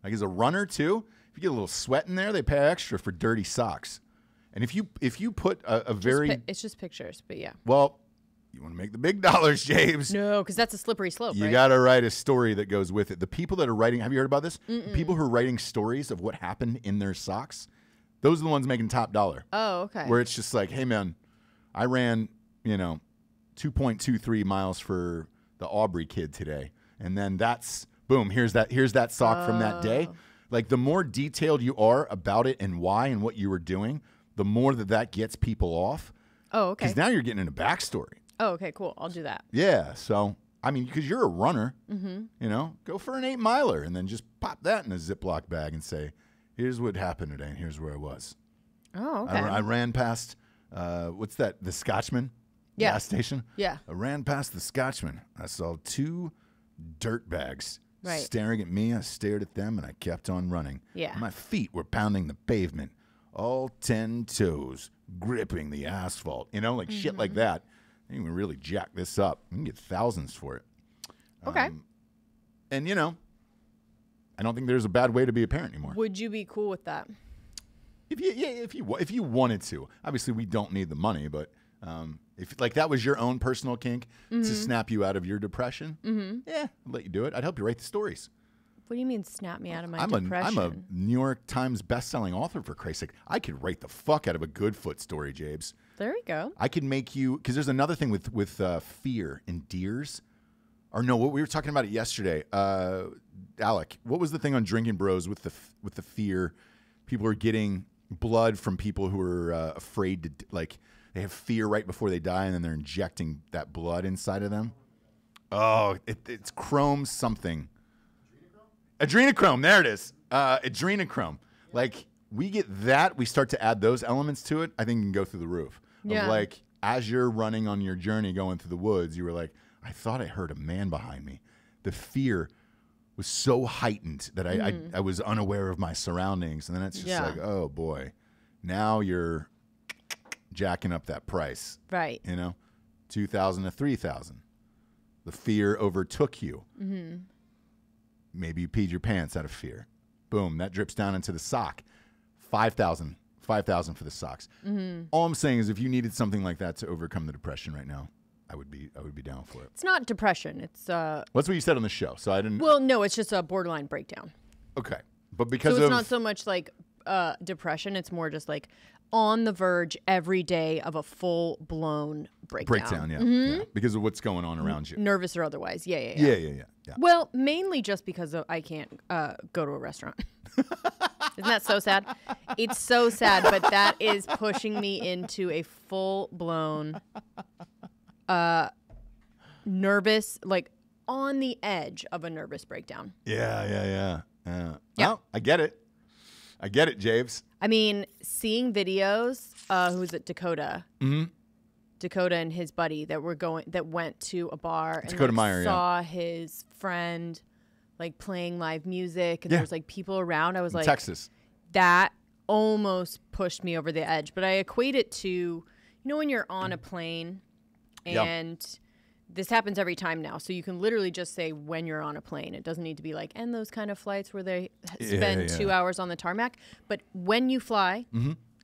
Like as a runner too, if you get a little sweat in there, they pay extra for dirty socks. And if you if you put a, a Just very pi- it's just pictures, but yeah. well, you want to make the big dollars, James. No, because that's a slippery slope, You right? got to write a story that goes with it. The people that are writing, have you heard about this? The people who are writing stories of what happened in their socks, those are the ones making top dollar. oh, okay. Where it's just like, hey man, I ran, you know, 2.23 miles for the Aubrey kid today. And then that's boom, here's that here's that sock from that day. Oh. Like the more detailed you are about it and why and what you were doing, the more that that gets people off. oh, okay. Because now you're getting into backstory. Oh, okay, cool. I'll do that. Yeah. So, I mean, because you're a runner, you know, go for an eight miler and then just pop that in a Ziploc bag and say, here's what happened today and here's where I was. Oh, I, okay. I ran past, uh, what's that, the Scotchman Yeah. gas station? Yeah. I ran past the Scotchman. I saw two dirt bags Right. staring at me. I stared at them and I kept on running. Yeah. My feet were pounding the pavement, all 10 toes, gripping the asphalt, you know, like shit Mm-hmm. like that. You can really jack this up. You can get thousands for it. okay. Um, And, you know, I don't think there's a bad way to be a parent anymore. Would you be cool with that? If you, yeah, if you, if you wanted to, obviously we don't need the money, but um, if like that was your own personal kink to snap you out of your depression, mm-hmm. yeah, I'd let you do it. I'd help you write the stories. What do you mean snap me out of my I'm depression? a, I'm a New York Times best-selling author for Christ's sake. I could write the fuck out of a good foot story, Jabes. There we go. I could make you because there's another thing with with uh, fear and deers, or no, what we were talking about it yesterday. Uh, Alec, what was the thing on Drinkin' Bros with the with the fear? People are getting blood from people who are uh, afraid to like they have fear right before they die, and then they're injecting that blood inside of them. Oh, it, it's chrome something. Adrenochrome, there it is. Uh, adrenochrome. Like we get that, we start to add those elements to it. I think you can go through the roof. Of like as you're running on your journey going through the woods, you were like, I thought I heard a man behind me. The fear was so heightened that I, I, I was unaware of my surroundings, and then it's just Yeah. like, oh boy, now you're jacking up that price. Right. you know? 2000 to 3000 the fear overtook you. Mm-hmm. maybe you peed your pants out of fear. Boom that drips down into the sock. 5000 5000 for the socks Mm-hmm. all i'm saying is if you needed something like that to overcome the depression right now i would be i would be down for it It's not depression. It's uh that's what you said on the show so i didn't well, no, it's just a borderline breakdown. okay but because So it's of not so much like uh depression, it's more just like on the verge every day of a full blown breakdown. breakdown yeah, Mm-hmm. yeah because of what's going on around you Nervous or otherwise. Yeah, yeah, yeah. yeah yeah yeah yeah Well, mainly just because of, I can't uh, go to a restaurant. Isn't that so sad? It's so sad, but that is pushing me into a full blown uh, nervous, like on the edge of a nervous breakdown. yeah yeah yeah yeah Yeah. Well, i get it i get it james I mean, seeing videos, uh, who's it, Dakota? Mm-hmm. Dakota and his buddy that were going that went to a bar and Dakota like, Meyer, yeah. saw his friend like playing live music and Yeah. there was like people around. I was like texas that almost pushed me over the edge. But I equate it to you know when you're on a plane Yeah. and this happens every time now. So you can literally just say when you're on a plane. It doesn't need to be like and those kind of flights where they spend yeah. two hours on the tarmac. But when you fly,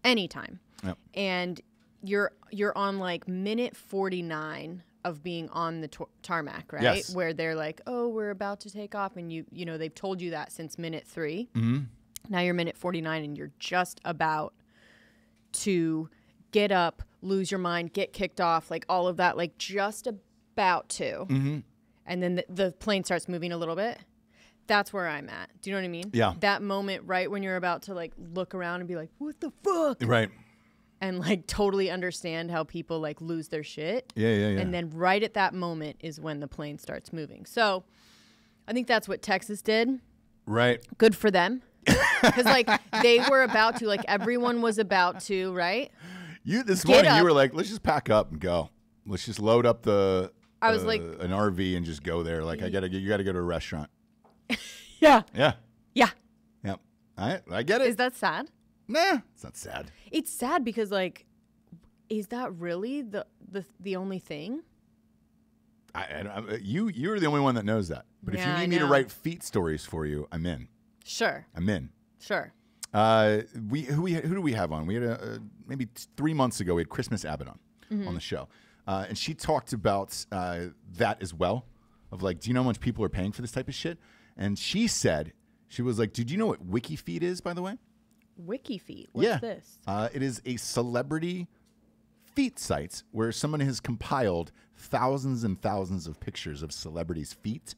anytime, Yep. and you're you're on like minute 49 of being on the tarmac, right? Yes. Where they're like, "Oh, we're about to take off," and you you know they've told you that since minute 3 Mm-hmm. Now you're minute 49, and you're just about to get up, lose your mind, get kicked off, like all of that, like just about to. Mm-hmm. And then the, the plane starts moving a little bit. That's where I'm at. Do you know what I mean? Yeah. That moment right when you're about to like look around and be like, "What the fuck?" right and like totally understand how people like lose their shit. yeah yeah yeah And then right at that moment is when the plane starts moving. So I think that's what Texas did. right Good for them. Because like they were about to, like everyone was about to, right? You this Get morning you were like, let's just pack up and go. Let's just load up the. I was uh, like- an RV and just go there. Like I gotta, you gotta go to a restaurant. Yeah. Yeah, Yeah. yeah. I I get it. Is that sad? nah, it's not sad. It's sad because like, is that really the the the only thing? I, I, I- you you're the only one that knows that. But if Yeah, you I need me to write feet stories for you, I'm in. Sure. I'm in. Sure. Uh, we who we who do we have on? We had a, uh maybe three months ago. We had Christmas Abbott on Mm-hmm. on the show, uh, and she talked about uh, that as well. Of like, do you know how much people are paying for this type of shit? And she said she was like, "Did you know what WikiFeed is, by the way?" WikiFeet. What's yeah, this? Uh, it is a celebrity feet site where someone has compiled thousands and thousands of pictures of celebrities' feet.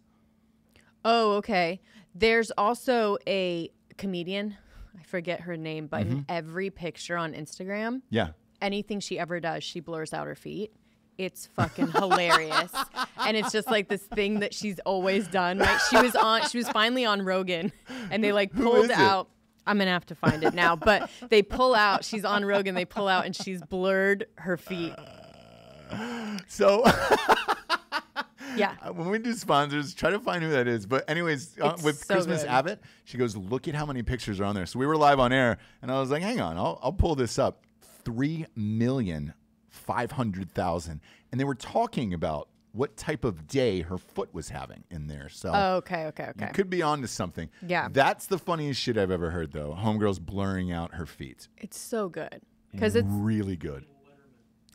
Oh, okay. There's also a comedian. I forget her name, but Mm-hmm. in every picture on Instagram, Yeah, anything she ever does, she blurs out her feet. It's fucking hilarious. And it's just like this thing that she's always done. Right? She was on she was finally on Rogan and they like pulled out I'm gonna have to find it now, but they pull out, she's on Rogan, they pull out and she's blurred her feet. so. Yeah. Uh, when we do sponsors, try to find who that is. But anyways, uh, with so Christmas good. Abbott, she goes, "Look at how many pictures are on there." So we were live on air, and I was like, "Hang on, I'll, I'll pull this up." Three million five hundred thousand, and they were talking about what type of day her foot was having in there. So Oh, okay, okay, you okay. could be on to something. Yeah. that's the funniest shit I've ever heard, though. Homegirls blurring out her feet. It's so good. Because it's really good.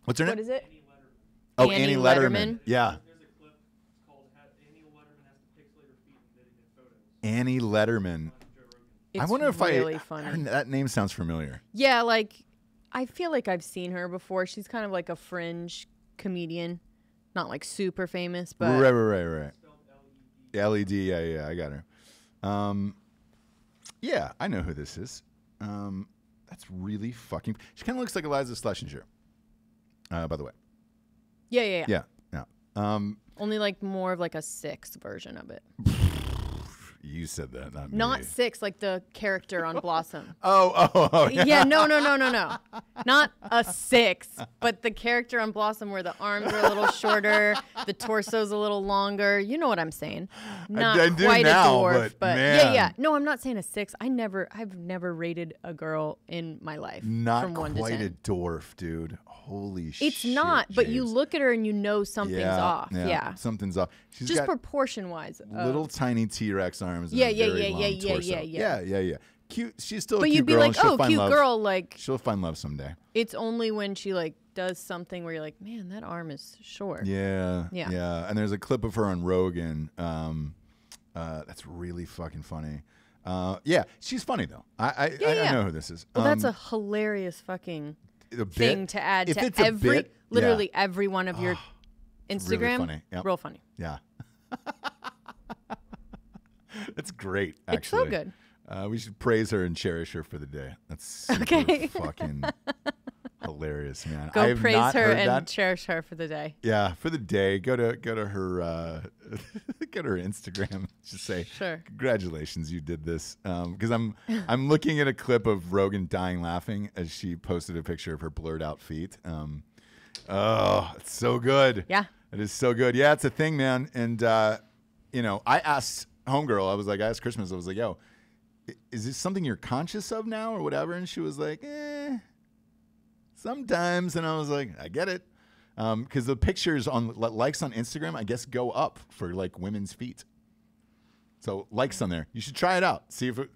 What's her what name? What is it? Oh, Annie Annie Lederman. Lederman? Yeah. There's a clip it's called "Have Annie Lederman has to pixelate her feet and knitting in photos." Annie Lederman. Joe Rogan. It's I wonder if really I funny. her- that name sounds familiar. Yeah, like I feel like I've seen her before. She's kind of like a fringe comedian, not like super famous, but right, right, right, right. LED, yeah, yeah, I got her. Um, yeah, I know who this is. Um, that's really fucking. She kind of looks like Iliza Shlesinger. Uh, by the way, yeah, yeah, yeah, yeah, yeah. Um, Only like more of like a six version of it. you said that, not me. Not six like the character on Blossom. Oh, oh, oh, yeah. yeah, no, no, no, no, no. Not a six, but the character on Blossom where the arms are a little shorter, the torso's a little longer. You know what I'm saying? Not I do quite now, a dwarf, but yeah, man. yeah. No, I'm not saying a six. I never, I've never rated a girl in my life Not from one quite a dwarf, dude. Holy shit. It's not, but you look at her and you know something's yeah, off. Yeah, something's off. She's just proportion wise. Uh, little tiny T Rex arms. And Yeah, yeah, yeah, yeah, yeah, yeah, yeah. yeah, yeah, yeah. Cute. She's still a but you'd be like, oh, cute love. girl. Like She'll find love someday. it's only when she like does something where you're like, man, that arm is short. Yeah, Yeah. yeah. And there's a clip of her on Rogan. Um, uh, that's really fucking funny. Uh, yeah, she's funny though. I I, Yeah, I, I know who this is. Well, that's Um, a hilarious fucking thing to add if to every, bit, yeah. literally every one of your really Instagram. funny, yep. Real funny. Yeah. That's great. It's so good. Uh, we should praise her and cherish her for the day. That's Okay. fucking hilarious, man. I Go praise not her and that. cherish her for the day. Yeah, for the day. Go to go to her uh, go to her Instagram. Just say Sure. congratulations, you did this. Because I'm I'm looking at a clip of Rogan dying laughing as she posted a picture of her blurred out feet. Um, oh, it's so good. Yeah. it is so good. Yeah, it's a thing, man. And uh, you know, I asked homegirl. I was like, I asked Christmas. I was like, yo. Is this something you're conscious of now or whatever? And she was like, eh, sometimes. And I was like, I get it. Because the pictures on likes on Instagram, I guess, go up for like women's feet. So likes on there. You should try it out. See if it,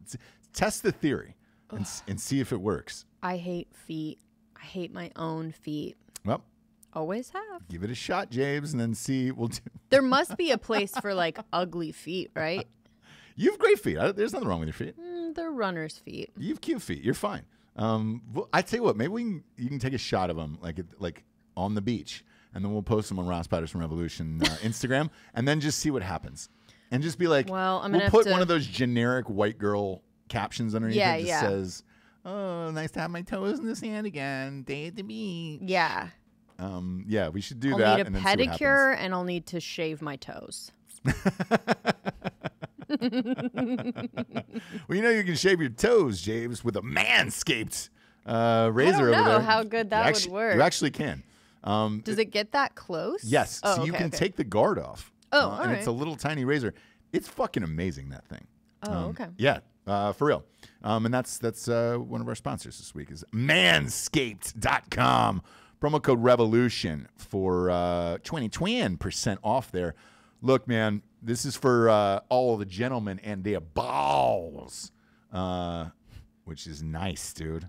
test the theory and, and see if it works. I hate feet. I hate my own feet. Well, Always have. give it a shot, James, and then see. We'll do. There must be a place for like ugly feet, right? You have great feet. I, there's nothing wrong with your feet. Mm, they're runner's feet. You have cute feet. You're fine. Um, well, I tell you what, maybe we can, you can take a shot of them like like on the beach, and then we'll post them on Ross Patterson Revolution uh, Instagram, and then just see what happens, and just be like, Well, I'm we'll gonna put to- one of those generic white girl captions underneath Yeah, it that yeah. says, "Oh, nice to have my toes in the sand again. Day at the beach." Yeah. Um, yeah, we should do that. I'll need a and then see what happens. pedicure and I'll need to shave my toes. well, you know you can shave your toes, James, with a manscaped uh, razor over know there. how good that would actually- work. You actually can. Um, Does it get that close? yes, Oh, so you okay, can okay. take the guard off. Oh, uh, and it's a little tiny razor. It's fucking amazing that thing. Oh, Um, okay. Yeah, uh, for real. Um, and that's that's uh, one of our sponsors this week is manscaped.com. Promo code revolution for uh, 20 percent off there. Look, man, this is for uh, all the gentlemen and their balls, uh, which is nice, dude.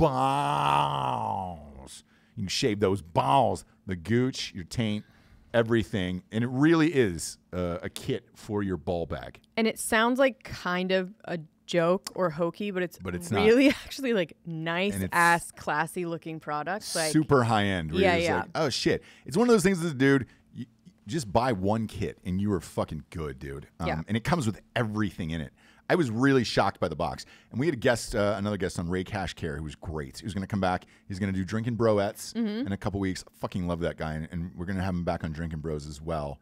Balls. You can shave those balls, the gooch, your taint, everything, and it really is uh, a kit for your ball bag. And it sounds like kind of a joke or hokey, but it's But it's not. really actually like nice ass, classy looking products. Like super high end. Yeah, yeah. Like, oh shit! It's one of those things as a dude. You, just buy one kit and you are fucking good, dude. Um, Yeah. And it comes with everything in it. I was really shocked by the box. And we had a guest, uh, another guest on Ray Cash Care, who was great. He was going to come back. He's going to do Drinkin' Broettes Mm-hmm. in a couple weeks. Fucking love that guy. And, and we're going to have him back on Drinkin' Bros as well.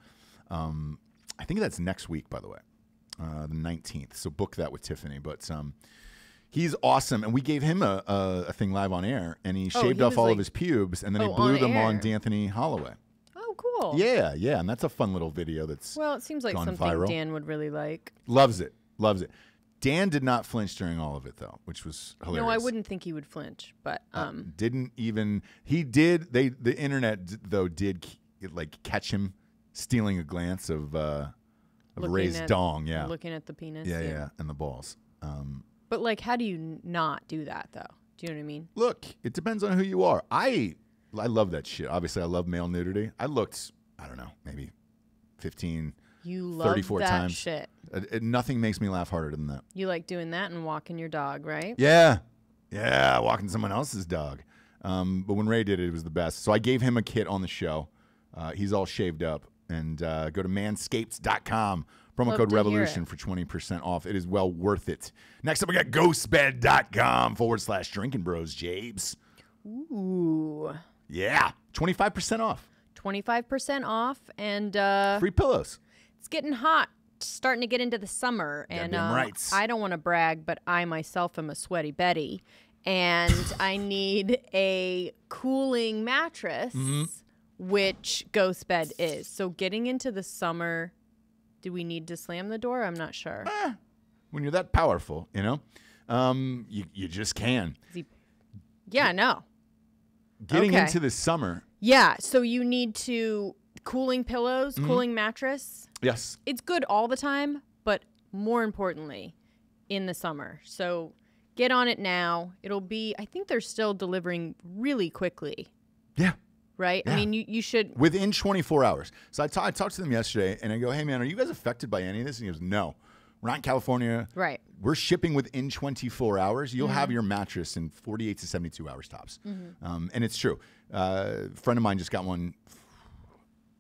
Um, I think that's next week, by the way, uh, the 19th. So book that with Tiffany. But um, he's awesome. And we gave him a, a, a thing live on air, and he Oh, shaved he off all of his pubes, and then he Oh, blew on them on air. D'Anthony Holloway. Oh, cool. Yeah, yeah. And that's a fun little video that's Well, it seems like something viral. Dan would really like. loves it. Loves it. Dan did not flinch during all of it, though, which was hilarious. No, I wouldn't think he would flinch, but Uh, um, didn't even he did they the internet d- though did k- like catch him stealing a glance of uh of looking Ray's at- dong yeah looking at the penis. yeah yeah and the balls um But like, how do you not do that though? Do you know what I mean? look it depends on who you are I I love that shit obviously I love male nudity I looked I don't know maybe 15 You love 34 that times. shit. uh, it, nothing makes me laugh harder than that You like doing that and walking your dog, right? Yeah. Yeah, walking someone else's dog. Um, but when Ray did it, it was the best. So I gave him a kit on the show. Uh, he's all shaved up. And uh, go to manscapes.com. Promo Love code revolution for 20% off. It is well worth it. Next up, we got ghostbed.com forward slash drinking bros, Jabes. Ooh, Yeah. 25% off. twenty five percent off, and uh, Free pillows. it's getting hot. Starting to get into the summer, and uh, rights. I don't want to brag, but I myself am a sweaty Betty, and I need a cooling mattress, Mm-hmm. Which Ghost Bed is. So getting into the summer, do we need to slam the door? I'm not sure. When you're that powerful, you know, um, you, you just can. He- Yeah, no. Getting Okay. into the summer. Yeah, so you need to cooling pillows, Mm-hmm. cooling mattress. Yes. It's good all the time, but more importantly, in the summer. So get on it now. It'll be I think they're still delivering really quickly, Yeah. Right? Yeah. I mean, you you should within 24 hours. So I ta- I talked to them yesterday and I go, hey, man, are you guys affected by any of this? And he goes, no. We're not in California. Right. We're shipping within 24 hours. You'll have your mattress in 48 to 72 hours tops. Um, and it's true. Uh, a friend of mine just got one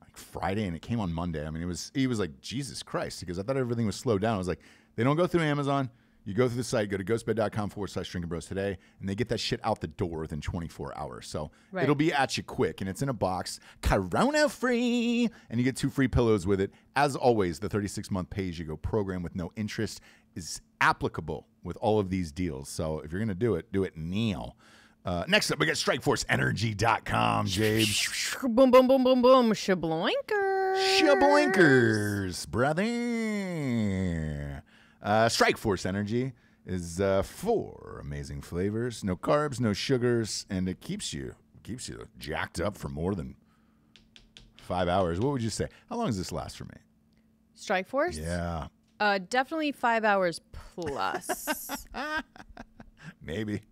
like Friday and it came on Monday. I mean, it was, he was like, Jesus Christ. Because I thought everything was slowed down. I was like, they don't go through Amazon. You go through the site, go to ghostbed.com forward slash drinking bros today, and they get that shit out the door within 24 hours. So Right. it'll be at you quick, and it's in a box, corona free, and you get two free pillows with it. As always, the 36 month pay as you go program with no interest is applicable with all of these deals. So if you're going to do it, do it now. Uh, next up, we got StrikeForceEnergy.com, Jabes. boom boom boom boom boom shabloinker. Shablinkers, brother. Uh, Strike Force Energy is uh, four amazing flavors, no carbs, no sugars, and it keeps you keeps you jacked up for more than five hours. What would you say? How long does this last for me? Strike Force? Yeah, Uh definitely 5 hours plus. maybe.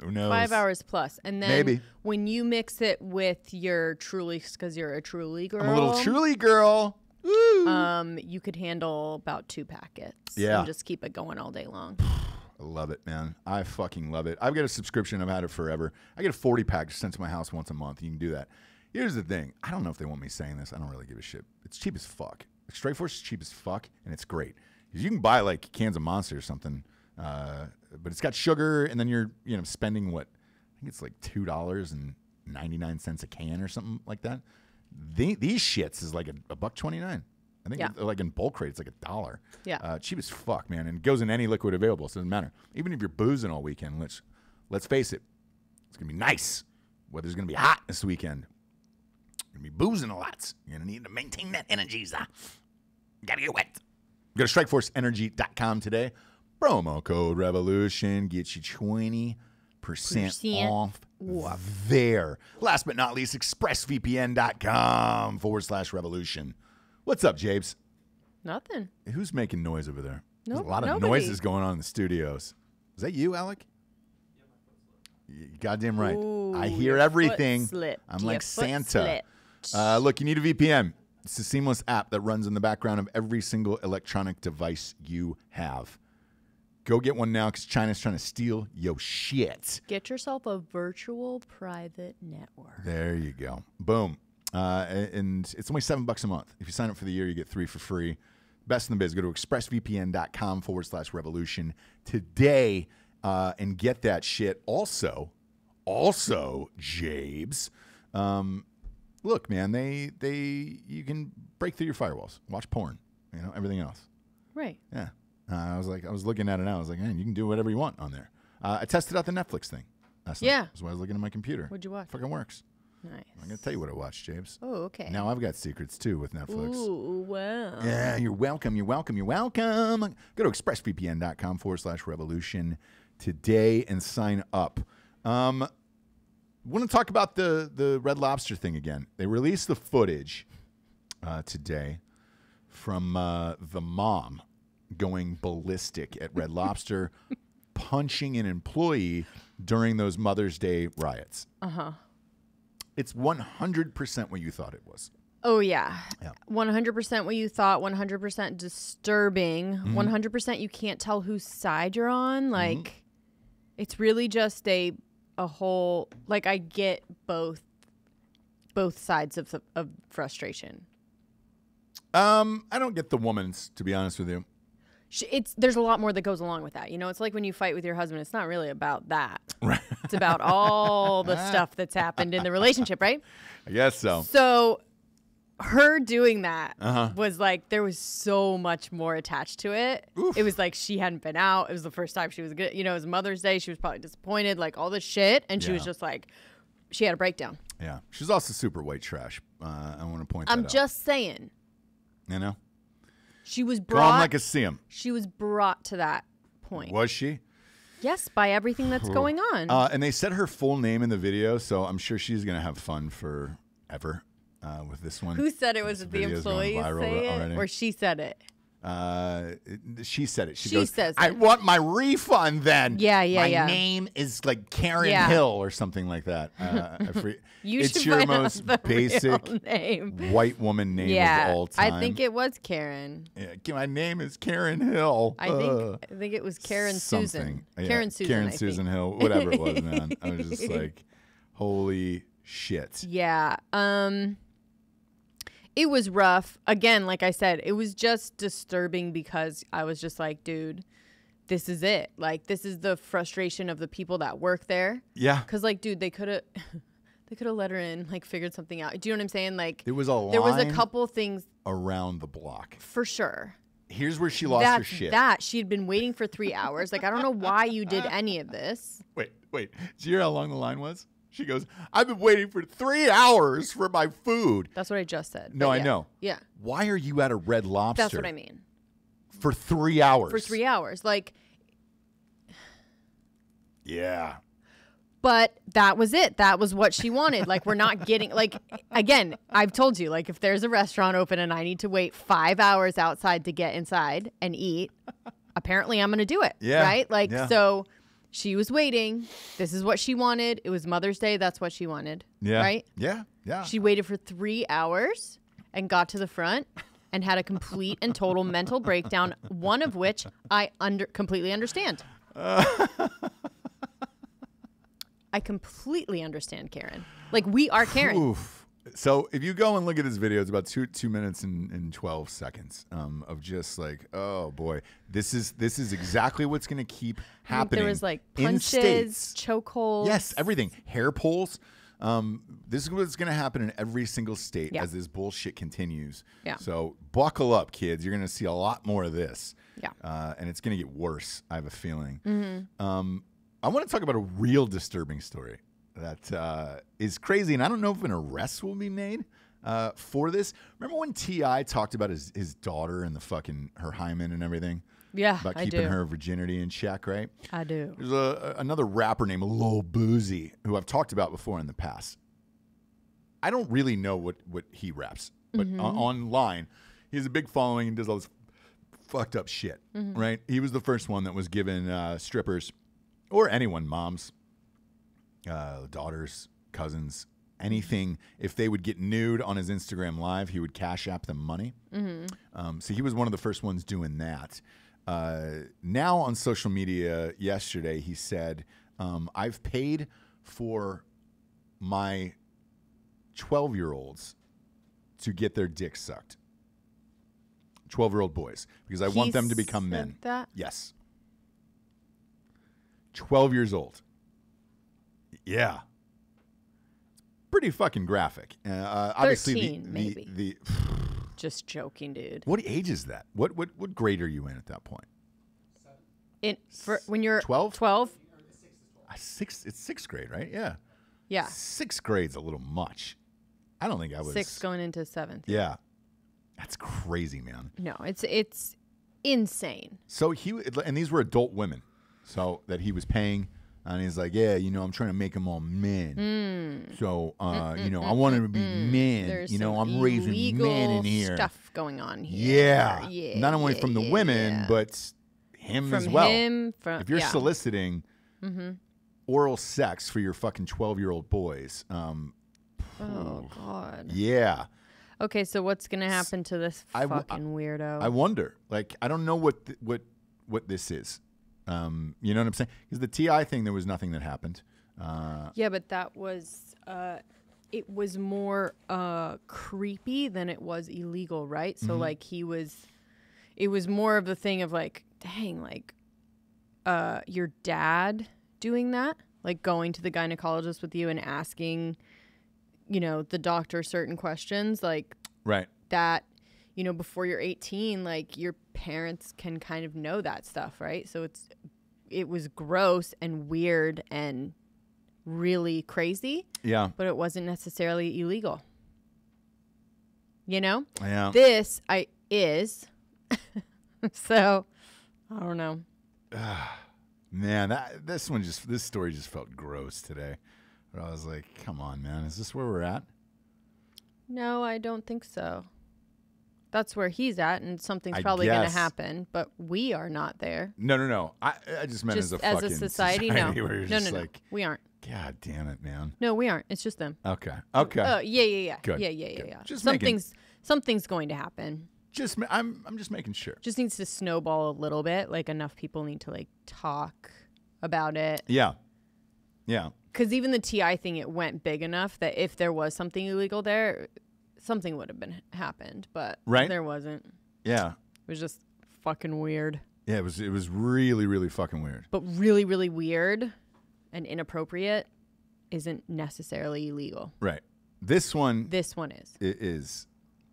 Who knows? 5 hours. And then Maybe. when you mix it with your Truly cause you're a Truly girl. I'm a little truly girl. Woo! Um, you could handle about two packets. Yeah. And just keep it going all day long. I love it, man. I fucking love it. I've got a subscription. I've had it forever. I get a 40 pack sent to my house once a month. You can do that. Here's the thing. I don't know if they want me saying this. I don't really give a shit. It's cheap as fuck. Strike Force is cheap as fuck, and it's great. You can buy like cans of Monster or something, uh, but it's got sugar, and then you're you know spending what I think it's like two dollars and ninety nine cents a can or something like that. The, these shits is like a, a buck twenty nine. I think Yeah. like in bulk rate, it's like a dollar. Yeah. uh, cheap as fuck, man, and it goes in any liquid available. So it doesn't matter. Even if you're boozing all weekend, let's let's face it, it's gonna be nice. Weather's gonna be hot this weekend. You're gonna be boozing a lot. You're gonna need to maintain that energy. So. Gotta get wet. Go to strikeforceenergy.com today. Promo code revolution gets you 20% Percent off there. Last but not least, expressvpn.com forward slash revolution. What's up, Jabes? Nothing. Who's making noise over there? There's a lot of nobody. noises going on in the studios. Is that you, Alec? Goddamn right. I hear everything. I'm Your like Santa. Uh, look, you need a VPN. It's a seamless app that runs in the background of every single electronic device you have. Go get one now because China's trying to steal your shit. Get yourself a virtual private network. There you go. Boom. Uh, and it's only seven bucks a month. If you sign up for the year, you get three for free. Best in the biz. Go to expressvpn.com forward slash revolution today uh, and get that shit. Also, also, Jabes. Um, look, man, they they you can break through your firewalls, watch porn, you know, everything else. Right. Yeah. Uh, I was like, I was looking at it now. I was like, man, you can do whatever you want on there. Uh, I tested out the Netflix thing. Last night. Yeah. That's why I was looking at my computer. What'd you watch? Fucking works. Nice. I'm gonna tell you what I watched, James. Oh, okay. Now I've got secrets too with Netflix. Ooh, wow. Yeah, you're welcome. You're welcome. You're welcome. Go to expressvpn.com forward slash revolution today and sign up. Um, want to talk about the the Red Lobster thing again? They released the footage uh, today from uh, the mom going ballistic at Red Lobster, punching an employee during those Mother's Day riots. Uh huh. It's 100% what you thought it was. Oh yeah. Yeah. 100% what you thought, 100% disturbing. Mm-hmm. 100% you can't tell whose side you're on. Like it's really just a a whole like I get both both sides of the, of frustration. Um, I don't get the woman's, to be honest with you. It's there's a lot more that goes along with that. You know, it's like when you fight with your husband, it's not really about that. Right. It's about all the stuff that's happened in the relationship, right? I guess so. So her doing that Uh-huh. was like there was so much more attached to it. It was like she hadn't been out. It was the first time she was good. You know, it was Mother's Day. She was probably disappointed, like all this shit, and she was just like, she had a breakdown. Yeah. She's also super white trash. Uh, I want to point that I'm out. just saying, You know? She was brought. like a Siam. she was brought to that point. Was she? Yes, by everything that's going on. Uh, and they said her full name in the video, so I'm sure she's going to have fun forever uh, with this one. Who said it was the employees say it, already. or she said it? Uh, she said it. She, She goes, says I it. want my refund then. Yeah, yeah, my yeah. name is like Karen Yeah. Hill or something like that. Uh, You it's should your find out most the basic name. white woman name Yeah, of all time. I think it was Karen. Yeah, my name is Karen Hill. I think Uh, I think it was Karen something. Susan. Yeah, Karen Susan. Karen I think. Susan Hill. Whatever it was, man. I was just like, holy shit. Yeah. Um it was rough. Again, like I said, it was just disturbing because I was just like, dude, this is it. Like this is the frustration of the people that work there. Yeah. Cuz like dude, they could have they could have let her in, like figured something out. Do you know what I'm saying? Like There was a there was a couple things around the block. for sure. Here's where she lost her shit. that she had been waiting for 3 hours. Like I don't know why you did any of this. Wait, wait. Do you hear how long the line was? She goes, I've been waiting for three hours for my food. That's what I just said. No, I yeah. know. Yeah. Why are you at a red lobster That's what I mean. for three hours? For 3 hours. Like Yeah. but that was it that was what she wanted like we're not getting like again i've told you like if there's a restaurant open and i need to wait five hours outside to get inside and eat apparently i'm gonna do it Yeah, right like yeah. so she was waiting this is what she wanted it was mother's day that's what she wanted Yeah. right Yeah. Yeah. she waited for three hours and got to the front and had a complete and total mental breakdown one of which i under completely understand I completely understand Karen. Like we are Karen. Oof. So if you go and look at this video, it's about two two minutes and, and twelve seconds um, of just like, oh boy, this is this is exactly what's going to keep happening. There was like punches, chokeholds. Yes, everything. Hair pulls. Um, this is what's going to happen in every single state Yeah. as this bullshit continues. Yeah. So buckle up, kids. You're going to see a lot more of this. Yeah. Uh, and it's going to get worse. I have a feeling. Mm-hmm. Um, I want to talk about a real disturbing story that uh, is crazy, and I don't know if an arrest will be made uh, for this. Remember when T.I. talked about his his daughter and the fucking her hymen and everything Yeah, about I keeping do. her virginity in check, right? I do. There's a, a- another rapper named Lil Boosie who I've talked about before in the past. I don't really know what, what he raps, but Mm-hmm. on- online, he has a big following and does all this fucked up shit, Mm-hmm. right? He was the first one that was given uh, strippers or anyone, moms, uh, daughters, cousins, anything. If they would get nude on his Instagram live, he would cash app them money. Um, so he was one of the first ones doing that. Uh, now on social media, yesterday he said, um, "I've paid for my twelve-year-olds to get their dicks sucked. Twelve-year-old boys, because I want them to become men. that? Yes. Twelve years old. Yeah. Pretty fucking graphic. Uh, Uh, obviously, the- 13, the, maybe. the Just joking, dude. what age is that? What what what grade are you in at that point? In for when you're 12? 12? Uh, Sixth. It's sixth grade, right? Yeah. Yeah. Sixth grade's a little much. I don't think I was. Six going into seventh. Yeah. That's crazy, man. No, it's it's insane. So he and these were adult women, so that he was paying, and he's like, yeah, you know, I'm trying to make them all men. So, uh, you know, I want them to be men. Hmm. There's you know, I'm raising men in here. Stuff going on here. Yeah. Yeah. Not only yeah, from the yeah, women, but him from as well. him. From if you're yeah. Mm-hmm. soliciting oral sex for your fucking 12 year old boys, um, Oh God. yeah. Okay, so what's gonna happen to this I w- fucking weirdo? I wonder. Like, I don't know what th- what what this is. Um, you know what I'm saying? Because the T.I. thing, there was nothing that happened. Uh, yeah, but that was uh, it was more uh creepy than it was illegal, right? Mm-hmm. So like he was, it was more of the thing of like, dang, like, uh, your dad doing that, like going to the gynecologist with you and asking, you know, the doctor certain questions, like right. that you know before you're 18 like your parents can kind of know that stuff right so it's it was gross and weird and really crazy Yeah. but it wasn't necessarily illegal you know Yeah. this i is so i don't know Man, that this one just this story just felt gross today. But I was like, come on, man, is this where we're at? no i don't think so that's where he's at and something's I probably going to guess. happen but we are not there No, no, no. I I just meant just as a as fucking a society, no where you're no just no no like, we aren't God damn it, man. no we aren't it's just them Okay. Okay. Oh yeah, yeah, yeah, Good, yeah, yeah, yeah, good. yeah. Just making- something's something's going to happen. just ma- I'm I'm just making sure. Just needs to snowball a little bit. Like enough people need to like talk about it. Yeah. Yeah. Because even the TI thing, it went big enough that if there was something illegal there, something would have been happened. But Right. there wasn't. Yeah. It Yeah. was just fucking weird. Yeah, it was it was really really fucking weird. But really, really weird and inappropriate isn't necessarily illegal. Right. This one This one is. It is.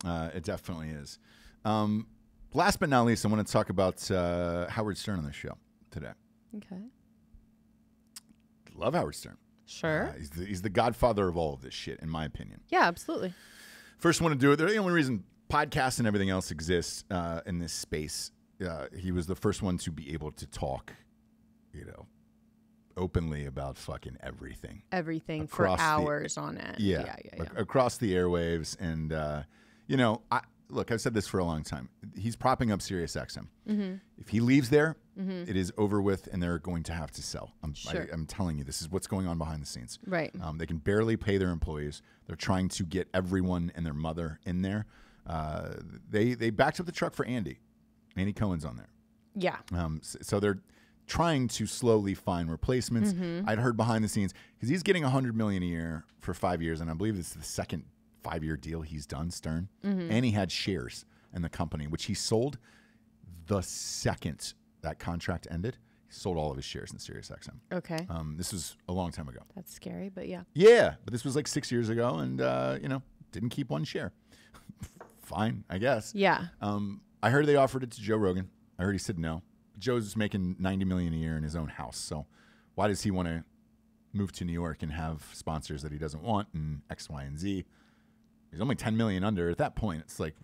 Uh, it definitely is. Um, last but not least, I want to talk about uh, Howard Stern on the show today. Okay. Love Howard Stern. Sure. Uh, he's, the, he's the godfather of all of this shit, in my opinion. yeah, absolutely. First one to do it. The only reason podcasts and everything else exists uh, in this space, uh, he was the first one to be able to talk, you know, openly about fucking everything. Everything Across for the- hours on it. Yeah, Yeah, yeah, yeah. ac- across the airwaves, and uh, you know, I look. I've said this for a long time. He's propping up Sirius XM. Mm-hmm. If he leaves there, it is over with, and they're going to have to sell. I'm, Sure. I, am telling you, this is what's going on behind the scenes. Right. Um, they can barely pay their employees. They're trying to get everyone and their mother in there. Uh, they they backed up the truck for Andy. Andy Cohen's on there. Yeah. Um, s- so they're trying to slowly find replacements. Mm-hmm. I'd heard behind the scenes because he's getting 100 million a year for five years, and I believe this is the second five-year deal he's done. Stern, Mm-hmm. and he had shares in the company, which he sold the second that contract ended. He sold all of his shares in SiriusXM. Okay. Um, this was a long time ago. That's scary, but yeah. Yeah, but this was like six years ago, and uh, you know, didn't keep one share. Fine, I guess. Yeah. Um, I heard they offered it to Joe Rogan. I heard he said no. Joe's making ninety million a year in his own house, so why does he want to move to New York and have sponsors that he doesn't want and X, Y, and Z? He's only ten million under. At that point, it's like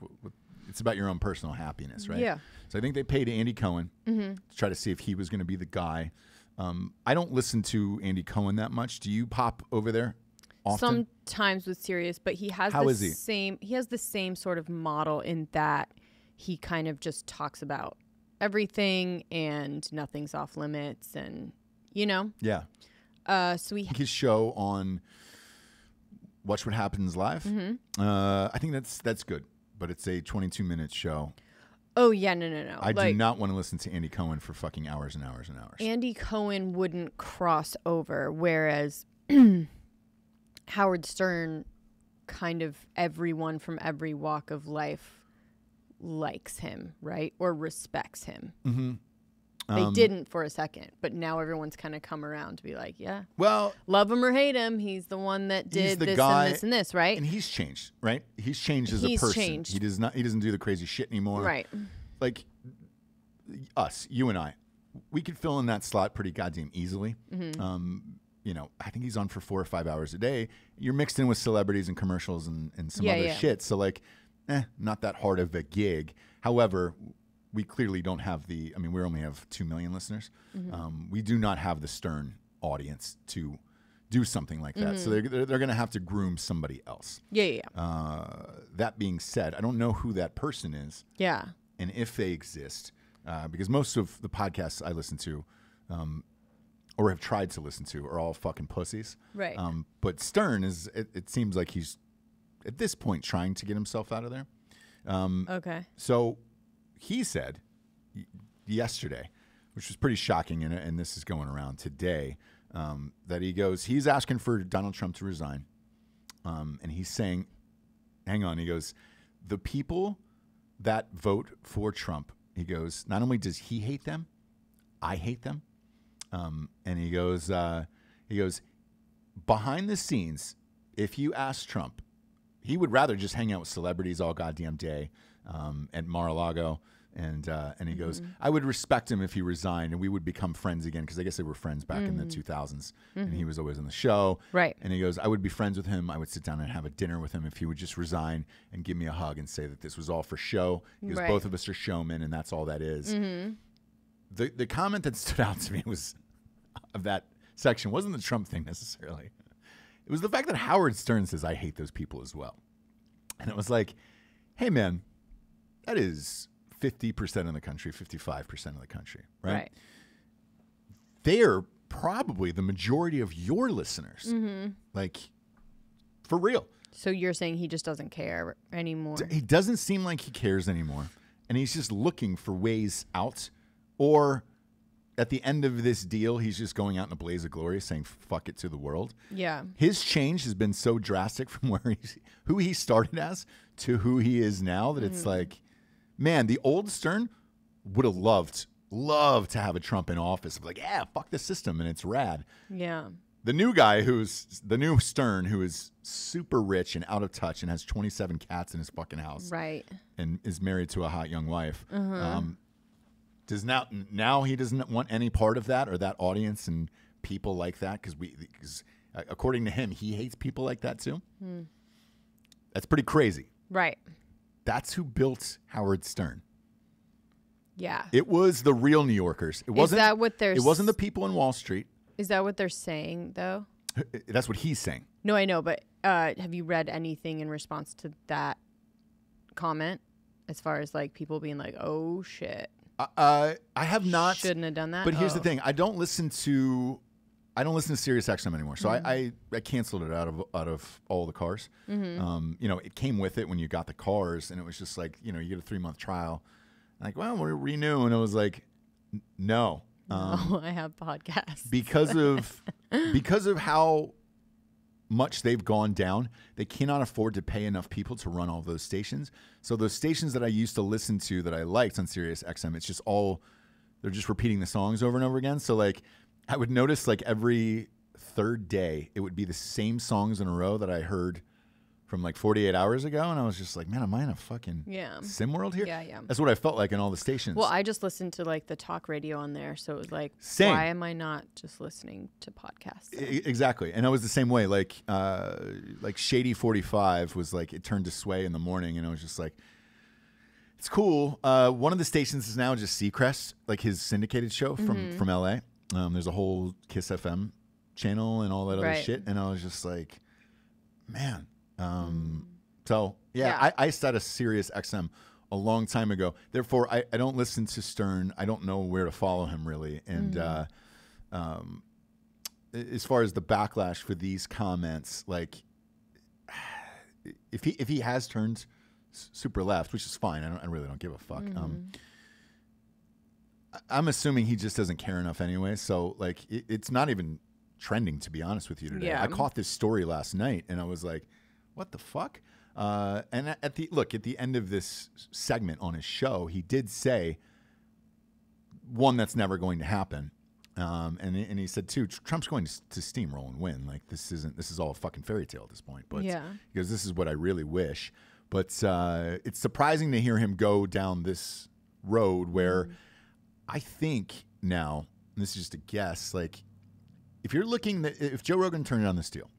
it's about your own personal happiness, right? Yeah. So I think they paid Andy Cohen to try to see if he was going to be the guy. Um, I don't listen to Andy Cohen that much. Do you pop over there often? Sometimes with Sirius, but he has How the is he? same he has the same sort of model in that he kind of just talks about everything and nothing's off limits and you know. yeah. Uh so we his show on Watch What Happens Live. Mm-hmm. Uh, I think that's that's good, but it's a 22 minute show. Oh yeah, no no no. I like do not want to listen to Andy Cohen for fucking hours and hours and hours. Andy Cohen wouldn't cross over whereas Howard Stern kind of everyone from every walk of life likes him, right? Or respects him. mm-hmm. They Um, didn't for a second, but now everyone's kind of come around to be like, yeah, Well, love him or hate him, he's the one that did this guy- and this and this, right? and he's changed, right? He's changed as He's a person. changed. He does not. He doesn't do the crazy shit anymore. right. Like us, you and I, we could fill in that slot pretty goddamn easily. Mm-hmm. Um, you know, I think he's on for four or five hours a day. You're mixed in with celebrities and commercials and, and some Yeah, other yeah. shit. So like, eh, not that hard of a gig. However, we clearly don't have the. I mean, we only have two million listeners. Mm-hmm. Um, we do not have the Stern audience to do something like that. Mm-hmm. So they're, they're, they're going to have to groom somebody else. Yeah, yeah, yeah. Uh, that being said, I don't know who that person is yeah. and if they exist, uh, because most of the podcasts I listen to, um, or have tried to listen to, are all fucking pussies. Right. Um, but Stern is. It, it seems like he's at this point trying to get himself out of there. Um, Okay. so he said yesterday, which was pretty shocking, and, and this is going around today, um, that he goes, he's asking for Donald Trump to resign. Um, and he's saying, hang on, he goes, the people that vote for Trump, he goes, not only does he hate them, I hate them. Um, and he goes, uh, he goes, behind the scenes, if you ask Trump, he would rather just hang out with celebrities all goddamn day um, at Mar-a-Lago. And uh, and he goes, I would respect him if he resigned, and we would become friends again because I guess they were friends back in the 2000s, and he was always on the show. Right. And he goes, I would be friends with him. I would sit down and have a dinner with him if he would just resign and give me a hug and say that this was all for show. Because Right. both of us are showmen, and that's all that is. The the comment that stood out to me was of that section wasn't the Trump thing necessarily. It was the fact that Howard Stern says I hate those people as well. And it was like, hey man, that is 50% of the country, 55% of the country, right? Right. They're probably the majority of your listeners. Mm-hmm. Like for real. So you're saying he just doesn't care anymore? He doesn't seem like he cares anymore. And he's just looking for ways out. Or at the end of this deal, he's just going out in a blaze of glory saying, fuck it to the world. yeah. His change has been so drastic from where he's, who he started as to who he is now that it's like, man, the old Stern would have loved, loved to have a Trump in office. Like, yeah, fuck the system. And it's rad. Yeah. The new guy who's the new Stern, who is super rich and out of touch and has 27 cats in his fucking house Right. and is married to a hot young wife. Uh-huh. Um, does now now he doesn't want any part of that or that audience and people like that because we because uh, according to him he hates people like that too. Hmm. That's pretty crazy. Right. That's who built Howard Stern. Yeah. It was the real New Yorkers. It wasn't. that what they're It wasn't the people in Wall Street. Is that what they're saying though? That's what he's saying. No, I know, but uh, have you read anything in response to that comment? As far as like people being like, "Oh shit, Uh, Uh, I have not. shouldn't have done that." But here's the Oh. thing: I don't listen to, I don't listen to Sirius XM anymore. So Mm-hmm. I, I I canceled it out of out of all the cars. Mm-hmm. Um, you know, it came with it when you got the cars, and it was just like you know you get a three month trial. Like, well, we're renew, and it was like, no, um, Oh, I have podcasts. because of because of how much they've gone down, they cannot afford to pay enough people to run all those stations. So those stations that I used to listen to that I liked on Sirius XM, it's just all they're just repeating the songs over and over again. So like I would notice like every third day it would be the same songs in a row that I heard from like 48 hours ago and I was just like, man, am I in a fucking Yeah. sim world here? Yeah, yeah. That's what I felt like in all the stations. Well, I just listened to like the talk radio on there, so it was like, Same. why am I not just listening to podcasts? I- exactly and i was the same way like uh like shady 45 was like it turned to sway in the morning and i was just like it's cool uh one of the stations is now just seacrest like his syndicated show from Mm-hmm. from la um there's a whole kiss fm channel and all that other Right. shit and i was just like man um so yeah, Yeah. I, I set a Sirius XM a long time ago therefore I, I don't listen to stern i don't know where to follow him really and uh um as far as the backlash for these comments, like if he if he has turned super left, which is fine, I, don't, I really don't give a fuck. Um, I- I'm assuming he just doesn't care enough anyway. So like, it, it's not even trending to be honest with you today. Yeah. I caught this story last night and I was like, what the fuck? Uh, and at the look at the end of this segment on his show, he did say one that's never going to happen. Um, and and he said too, Trump's going to, to steamroll and win. Like this isn't this is all a fucking fairy tale at this point. But Yeah. because this is what I really wish. But uh, it's surprising to hear him go down this road where I think now, and this is just a guess, like if you're looking that if Joe Rogan turned on this deal,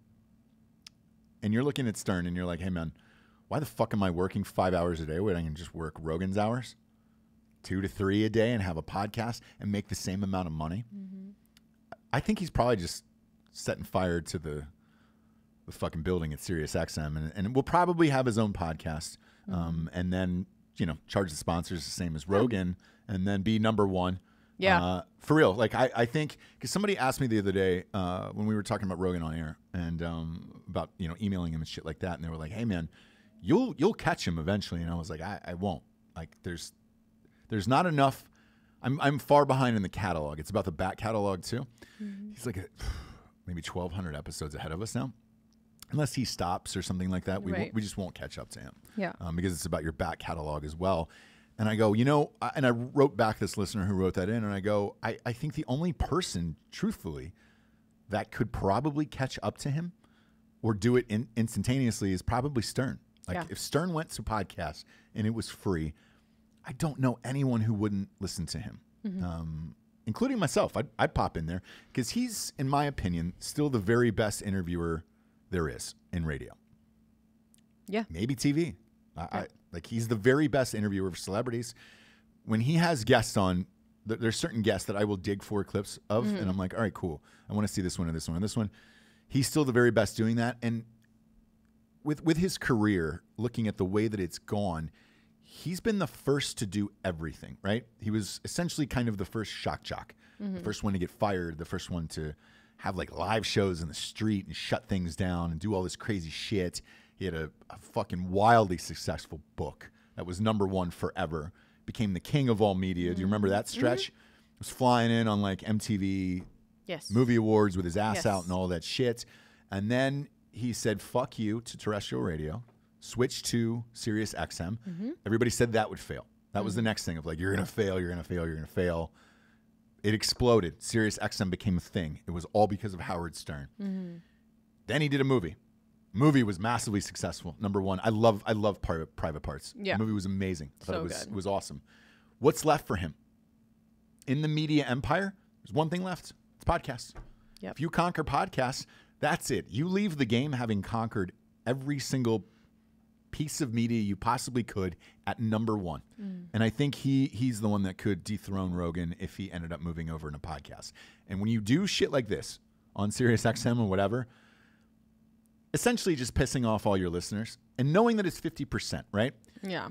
and you're looking at Stern and you're like, hey man, why the fuck am I working five hours a day when I can just work Rogan's hours? two to three a day and have a podcast and make the same amount of money. I think he's probably just setting fire to the the fucking building at Sirius XM and, and will probably have his own podcast. Um, and then, you know, charge the sponsors the same as Rogan and then be number one. Yeah. Uh, for real. Like I, I think because somebody asked me the other day uh, when we were talking about Rogan on air and um, about you know emailing him and shit like that, and they were like, "Hey man, you'll you'll catch him eventually," and I was like, "I, I won't." Like there's there's not enough. I'm I'm far behind in the catalog. It's about the back catalog too. He's like a, maybe 1,200 episodes ahead of us now. Unless he stops or something like that, we Right. we just won't catch up to him. Yeah. um, because it's about your back catalog as well. And I go, you know, and I wrote back this listener who wrote that in, and I go, I, I think the only person, truthfully, that could probably catch up to him or do it in, instantaneously is probably Stern. Like Yeah. if Stern went to podcast and it was free, I don't know anyone who wouldn't listen to him, um, including myself. I'd, I'd pop in there because he's, in my opinion, still the very best interviewer there is in radio, Yeah. maybe TV. I, I, like he's the very best interviewer of celebrities. When he has guests on, th- there's certain guests that I will dig for clips of, and mm-hmm. I'm like, all right, cool. I want to see this one and this one and this one. He's still the very best doing that, and with with his career, looking at the way that it's gone, he's been the first to do everything. Right? He was essentially kind of the first shock jock, the mm-hmm. first one to get fired, the first one to have like live shows in the street and shut things down and do all this crazy shit. He had a, a fucking wildly successful book that was number one forever. Became the king of all media. Do you remember that stretch? Was flying in on like MTV Yes. movie awards with his ass Yes. out and all that shit. And then he said, fuck you to terrestrial radio, switched to Sirius XM. Mm-hmm. Everybody said that would fail. That was the next thing of like, you're going to fail, you're going to fail, you're going to fail. It exploded. Sirius XM became a thing. It was all because of Howard Stern. Mm-hmm. Then he did a movie. Movie was massively successful. Number one, I love I love private private parts. Yeah. the movie was amazing. I thought So it was good. it was awesome. What's left for him in the media empire? There's one thing left. It's podcasts. Yep. If you conquer podcasts, that's it. You leave the game having conquered every single piece of media you possibly could at number one. Mm. And I think he he's the one that could dethrone Rogan if he ended up moving over in a podcast. And when you do shit like this on Sirius XM or whatever, essentially just pissing off all your listeners and knowing that it's 50%, right? Yeah.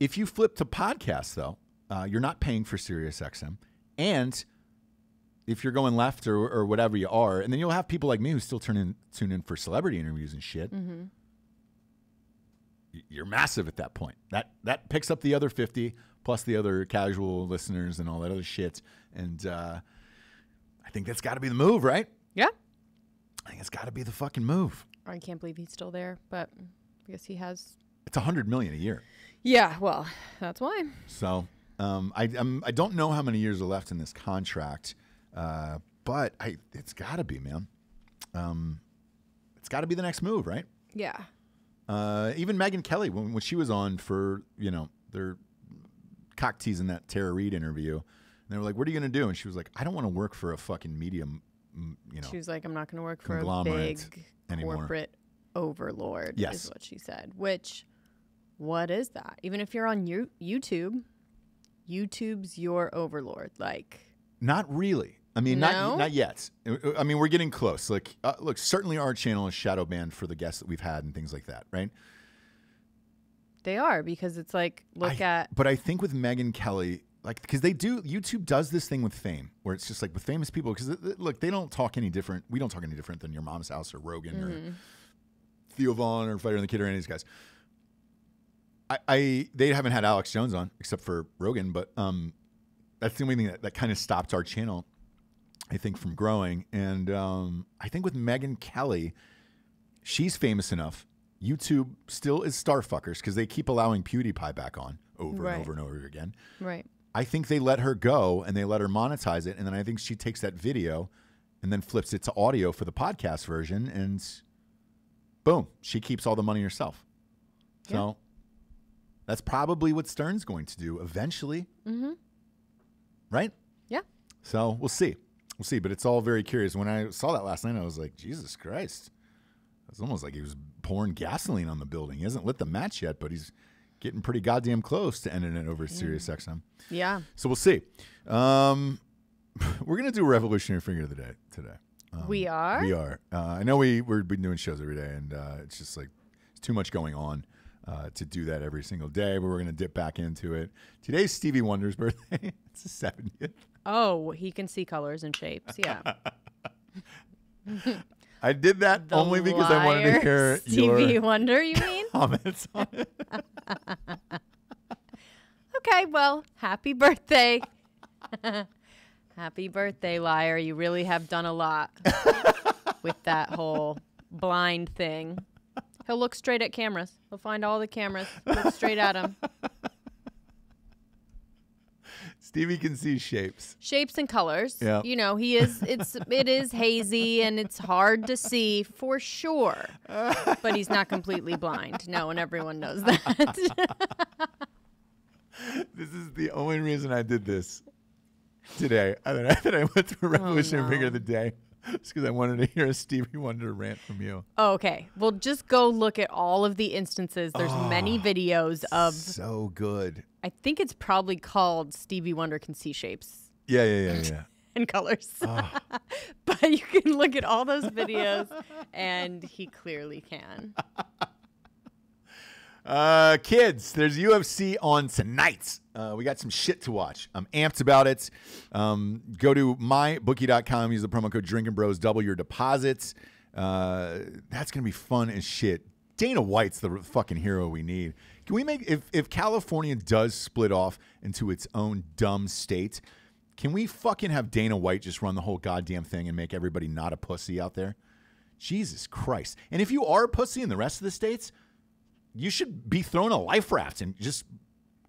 If you flip to podcasts, though, uh, you're not paying for Sirius XM. And if you're going left or, or whatever you are, and then you'll have people like me who still turn in, tune in for celebrity interviews and shit. y- You're massive at that point. That that picks up the other 50 plus the other casual listeners and all that other shit. And uh, I think that's got to be the move, right? Yeah. I think it's got to be the fucking move. I can't believe he's still there, but I guess he has. It's a hundred million a year. Yeah. Well, that's why. So Um, I I'm, I don't know how many years are left in this contract, uh, but I it's got to be man. Um, it's got to be the next move, right? Yeah. Uh, even Megyn Kelly, when, when she was on for you know their cock teasing that Tara Reid interview, and they were like, "What are you going to do?" And she was like, "I don't want to work for a fucking medium, mm, you know." She was like, I'm not going to work for a big anymore. corporate overlord, Yes. is what she said. Which, what is that? Even if you're on you- YouTube, YouTube's your overlord. Like, Not really. I mean, not No? not yet. I- I mean, we're getting close. Like, uh, look, certainly our channel is shadow banned for the guests that we've had and things like that, right? they are because it's like, look I- at, But I think with Megyn Kelly, like, because they do, YouTube does this thing with fame, where it's just like with famous people. Because look, they don't talk any different. We don't talk any different than your mom's house or Rogan Mm-hmm. or Theo Von or Fighter and the Kid or any of these guys. I, I they haven't had Alex Jones on except for Rogan, but um, that's the only thing that, that kind of stopped our channel, I think, from growing. And um, I think with Megyn Kelly, she's famous enough. YouTube still is starfuckers because they keep allowing PewDiePie back on over Right. and over and over again. right. I think they let her go and they let her monetize it, and then I think she takes that video and then flips it to audio for the podcast version, and boom, she keeps all the money herself. So that's probably what Stern's going to do eventually, mm-hmm. right? Yeah. So we'll see, we'll see. But it's all very curious. When I saw that last night, I was like, Jesus Christ! It's almost like he was pouring gasoline on the building. He hasn't lit the match yet, but he's getting pretty goddamn close to ending it over Sirius XM. Yeah. So we'll see. Um, we're gonna do a revolutionary finger of the day today. Um, we are. We are. Uh, I know we we've been doing shows every day, and uh, it's just like it's too much going on uh, to do that every single day. But we're gonna dip back into it. Today's Stevie Wonder's birthday. it's the seventieth. Oh, he can see colors and shapes. Yeah. I did that The only because I wanted to hear Stevie your Wonder, you mean? comments on it. Okay, well, happy birthday. happy birthday, liar. You really have done a lot with that whole blind thing. He'll look straight at cameras. He'll find all the cameras, look straight at them. Stevie can see shapes. Shapes and colors. Yeah. You know, he is it's it is hazy and it's hard to see for sure. But he's not completely blind. No, and everyone knows that. This is the only reason I did this today. I that I, that I went through oh, Revolutionary Oh, no. Finger of the Day. It's because I wanted to hear a Stevie Wonder rant from you. okay. Well, just go look at all of the instances. There's many videos of so good. I think it's probably called Stevie Wonder can see shapes Yeah, yeah, yeah, yeah. and colors. but you can look at all those videos and he clearly can. Uh, kids, there's UFC on tonight. Uh, we got some shit to watch. I'm amped about it. Um, go to mybookie.com, use the promo code Drinkin' Bros, double your deposits. Uh, that's gonna be fun as shit. Dana White's the fucking hero we need. Can we make if if California does split off into its own dumb state? Can we fucking have Dana White just run the whole goddamn thing and make everybody not a pussy out there? Jesus Christ! And if you are a pussy in the rest of the states, you should be thrown a life raft and just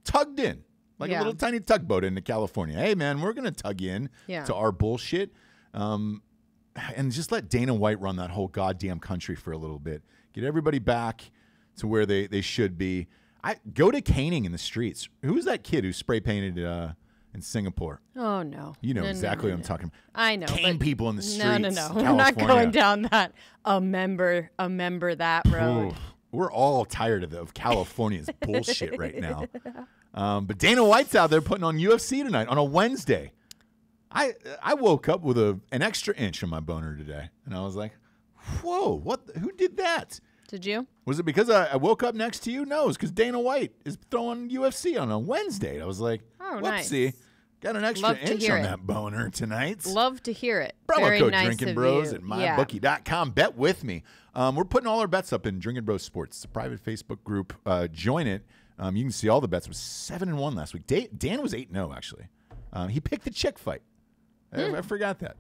tugged in like a little tiny tugboat into California. Hey, man, we're gonna tug in Yeah. to our bullshit, um, and just let Dana White run that whole goddamn country for a little bit. Get everybody back to where they they should be. I go to caning in the streets. Who was that kid who spray painted uh, in Singapore? Oh no. You know No, no, exactly no, what I'm no. talking about. I know. Cane people in the streets. No, no, no. in We're not going down that a member a member that road. We're all tired of, the, of California's bullshit right now. Um, but Dana White's out there putting on UFC tonight on a Wednesday. I I woke up with a an extra inch in my boner today, and I was like, "Whoa, what? the- Who did that? Did you? Was it because I, I woke up next to you? No, it's because Dana White is throwing UFC on a Wednesday." I was like, Oh, "Whoopsie, nice. got an extra Love inch on it. that boner tonight." Love to hear it. Promo Very code nice Drinkin' Bros you. at mybookie.com. Bet with me. Um, we're putting all our bets up in Drinkin' Bros Sports. It's a private Facebook group. Uh, join it. Um, you can see all the bets. Was seven and one last week. Da- Dan was eight and zero actually. Um, he picked the chick fight. I- Hmm. I, forgot that.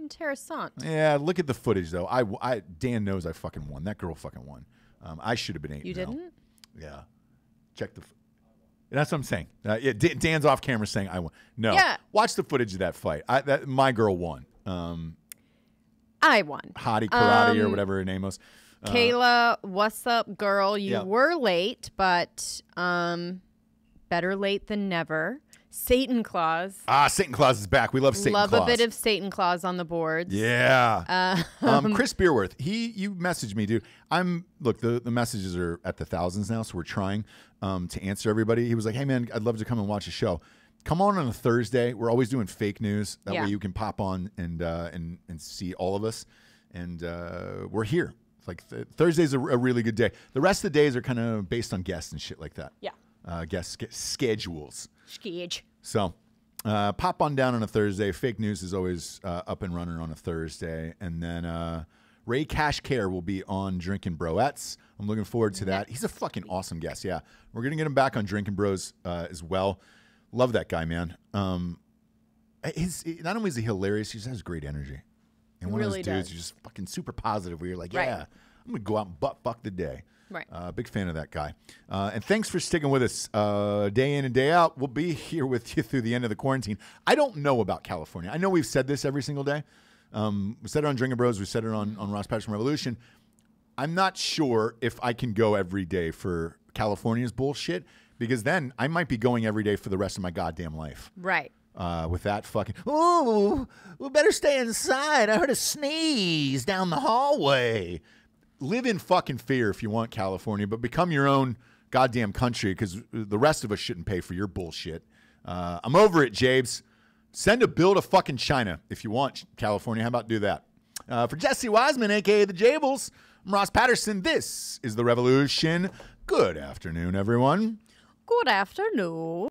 Interessant. Yeah, look at the footage though. I, I Dan knows I fucking won. That girl fucking won. Um, I should have been eight. You oh. didn't? Yeah. Check the. That's what I'm saying. Uh, yeah, Dan- Dan's off camera saying I won. No, Yeah. watch the footage of that fight. I, that, my girl won. Um, I won. Hottie Karate or Um, whatever her name was. Uh, Kayla, what's up, girl? You Yeah. were late, but um, better late than never. Satan Claus. ah, Satan Claus is back. We love Satan Love Claus. a bit of Satan Claus on the boards. Yeah. Uh, um, Chris Beerworth, he you messaged me, dude. I'm look the the messages are at the thousands now, so we're trying um, to answer everybody. He was like, "Hey man, I'd love to come and watch a show. Come on on a Thursday. We're always doing fake news. That Yeah. way you can pop on and uh, and and see all of us. And uh, we're here. Like th- Thursday's a, a really good day. The rest of the days are kind of based on guests and shit like that. Yeah. Uh, guest sch- schedules. Skage. So uh, pop on down on a Thursday. Fake news is always uh, up and running on a Thursday. And then uh, Ray Cash Care will be on Drinkin' Broettes. I'm looking forward to that. He's a fucking awesome guest. Yeah. We're going to get him back on Drinkin' Bros uh, as well. Love that guy, man. Um, he's, not only is he hilarious, he just has great energy. And one Really of those dudes does. who's just fucking super positive where you're like, Right. yeah, I'm going to go out and butt fuck the day. Right. Uh, big fan of that guy. Uh, and thanks for sticking with us uh, day in and day out. We'll be here with you through the end of the quarantine. I don't know about California. I know we've said this every single day. Um, we said it on Drinkin' Bros. We said it on, on Ross Patterson Revolution. I'm not sure if I can go every day for California's bullshit because then I might be going every day for the rest of my goddamn life. Right. Uh, with that fucking Ooh, we better stay inside. I heard a sneeze down the hallway. live in fucking fear if you want California, but become your own goddamn country because the rest of us shouldn't pay for your bullshit. Uh, I'm over it, Jabes. Send a bill to fucking China if you want California. How about do that? Uh, for Jessie Wiseman, aka the Jables, I'm Ross Patterson. This is the Revolution. Good afternoon, everyone. Good afternoon.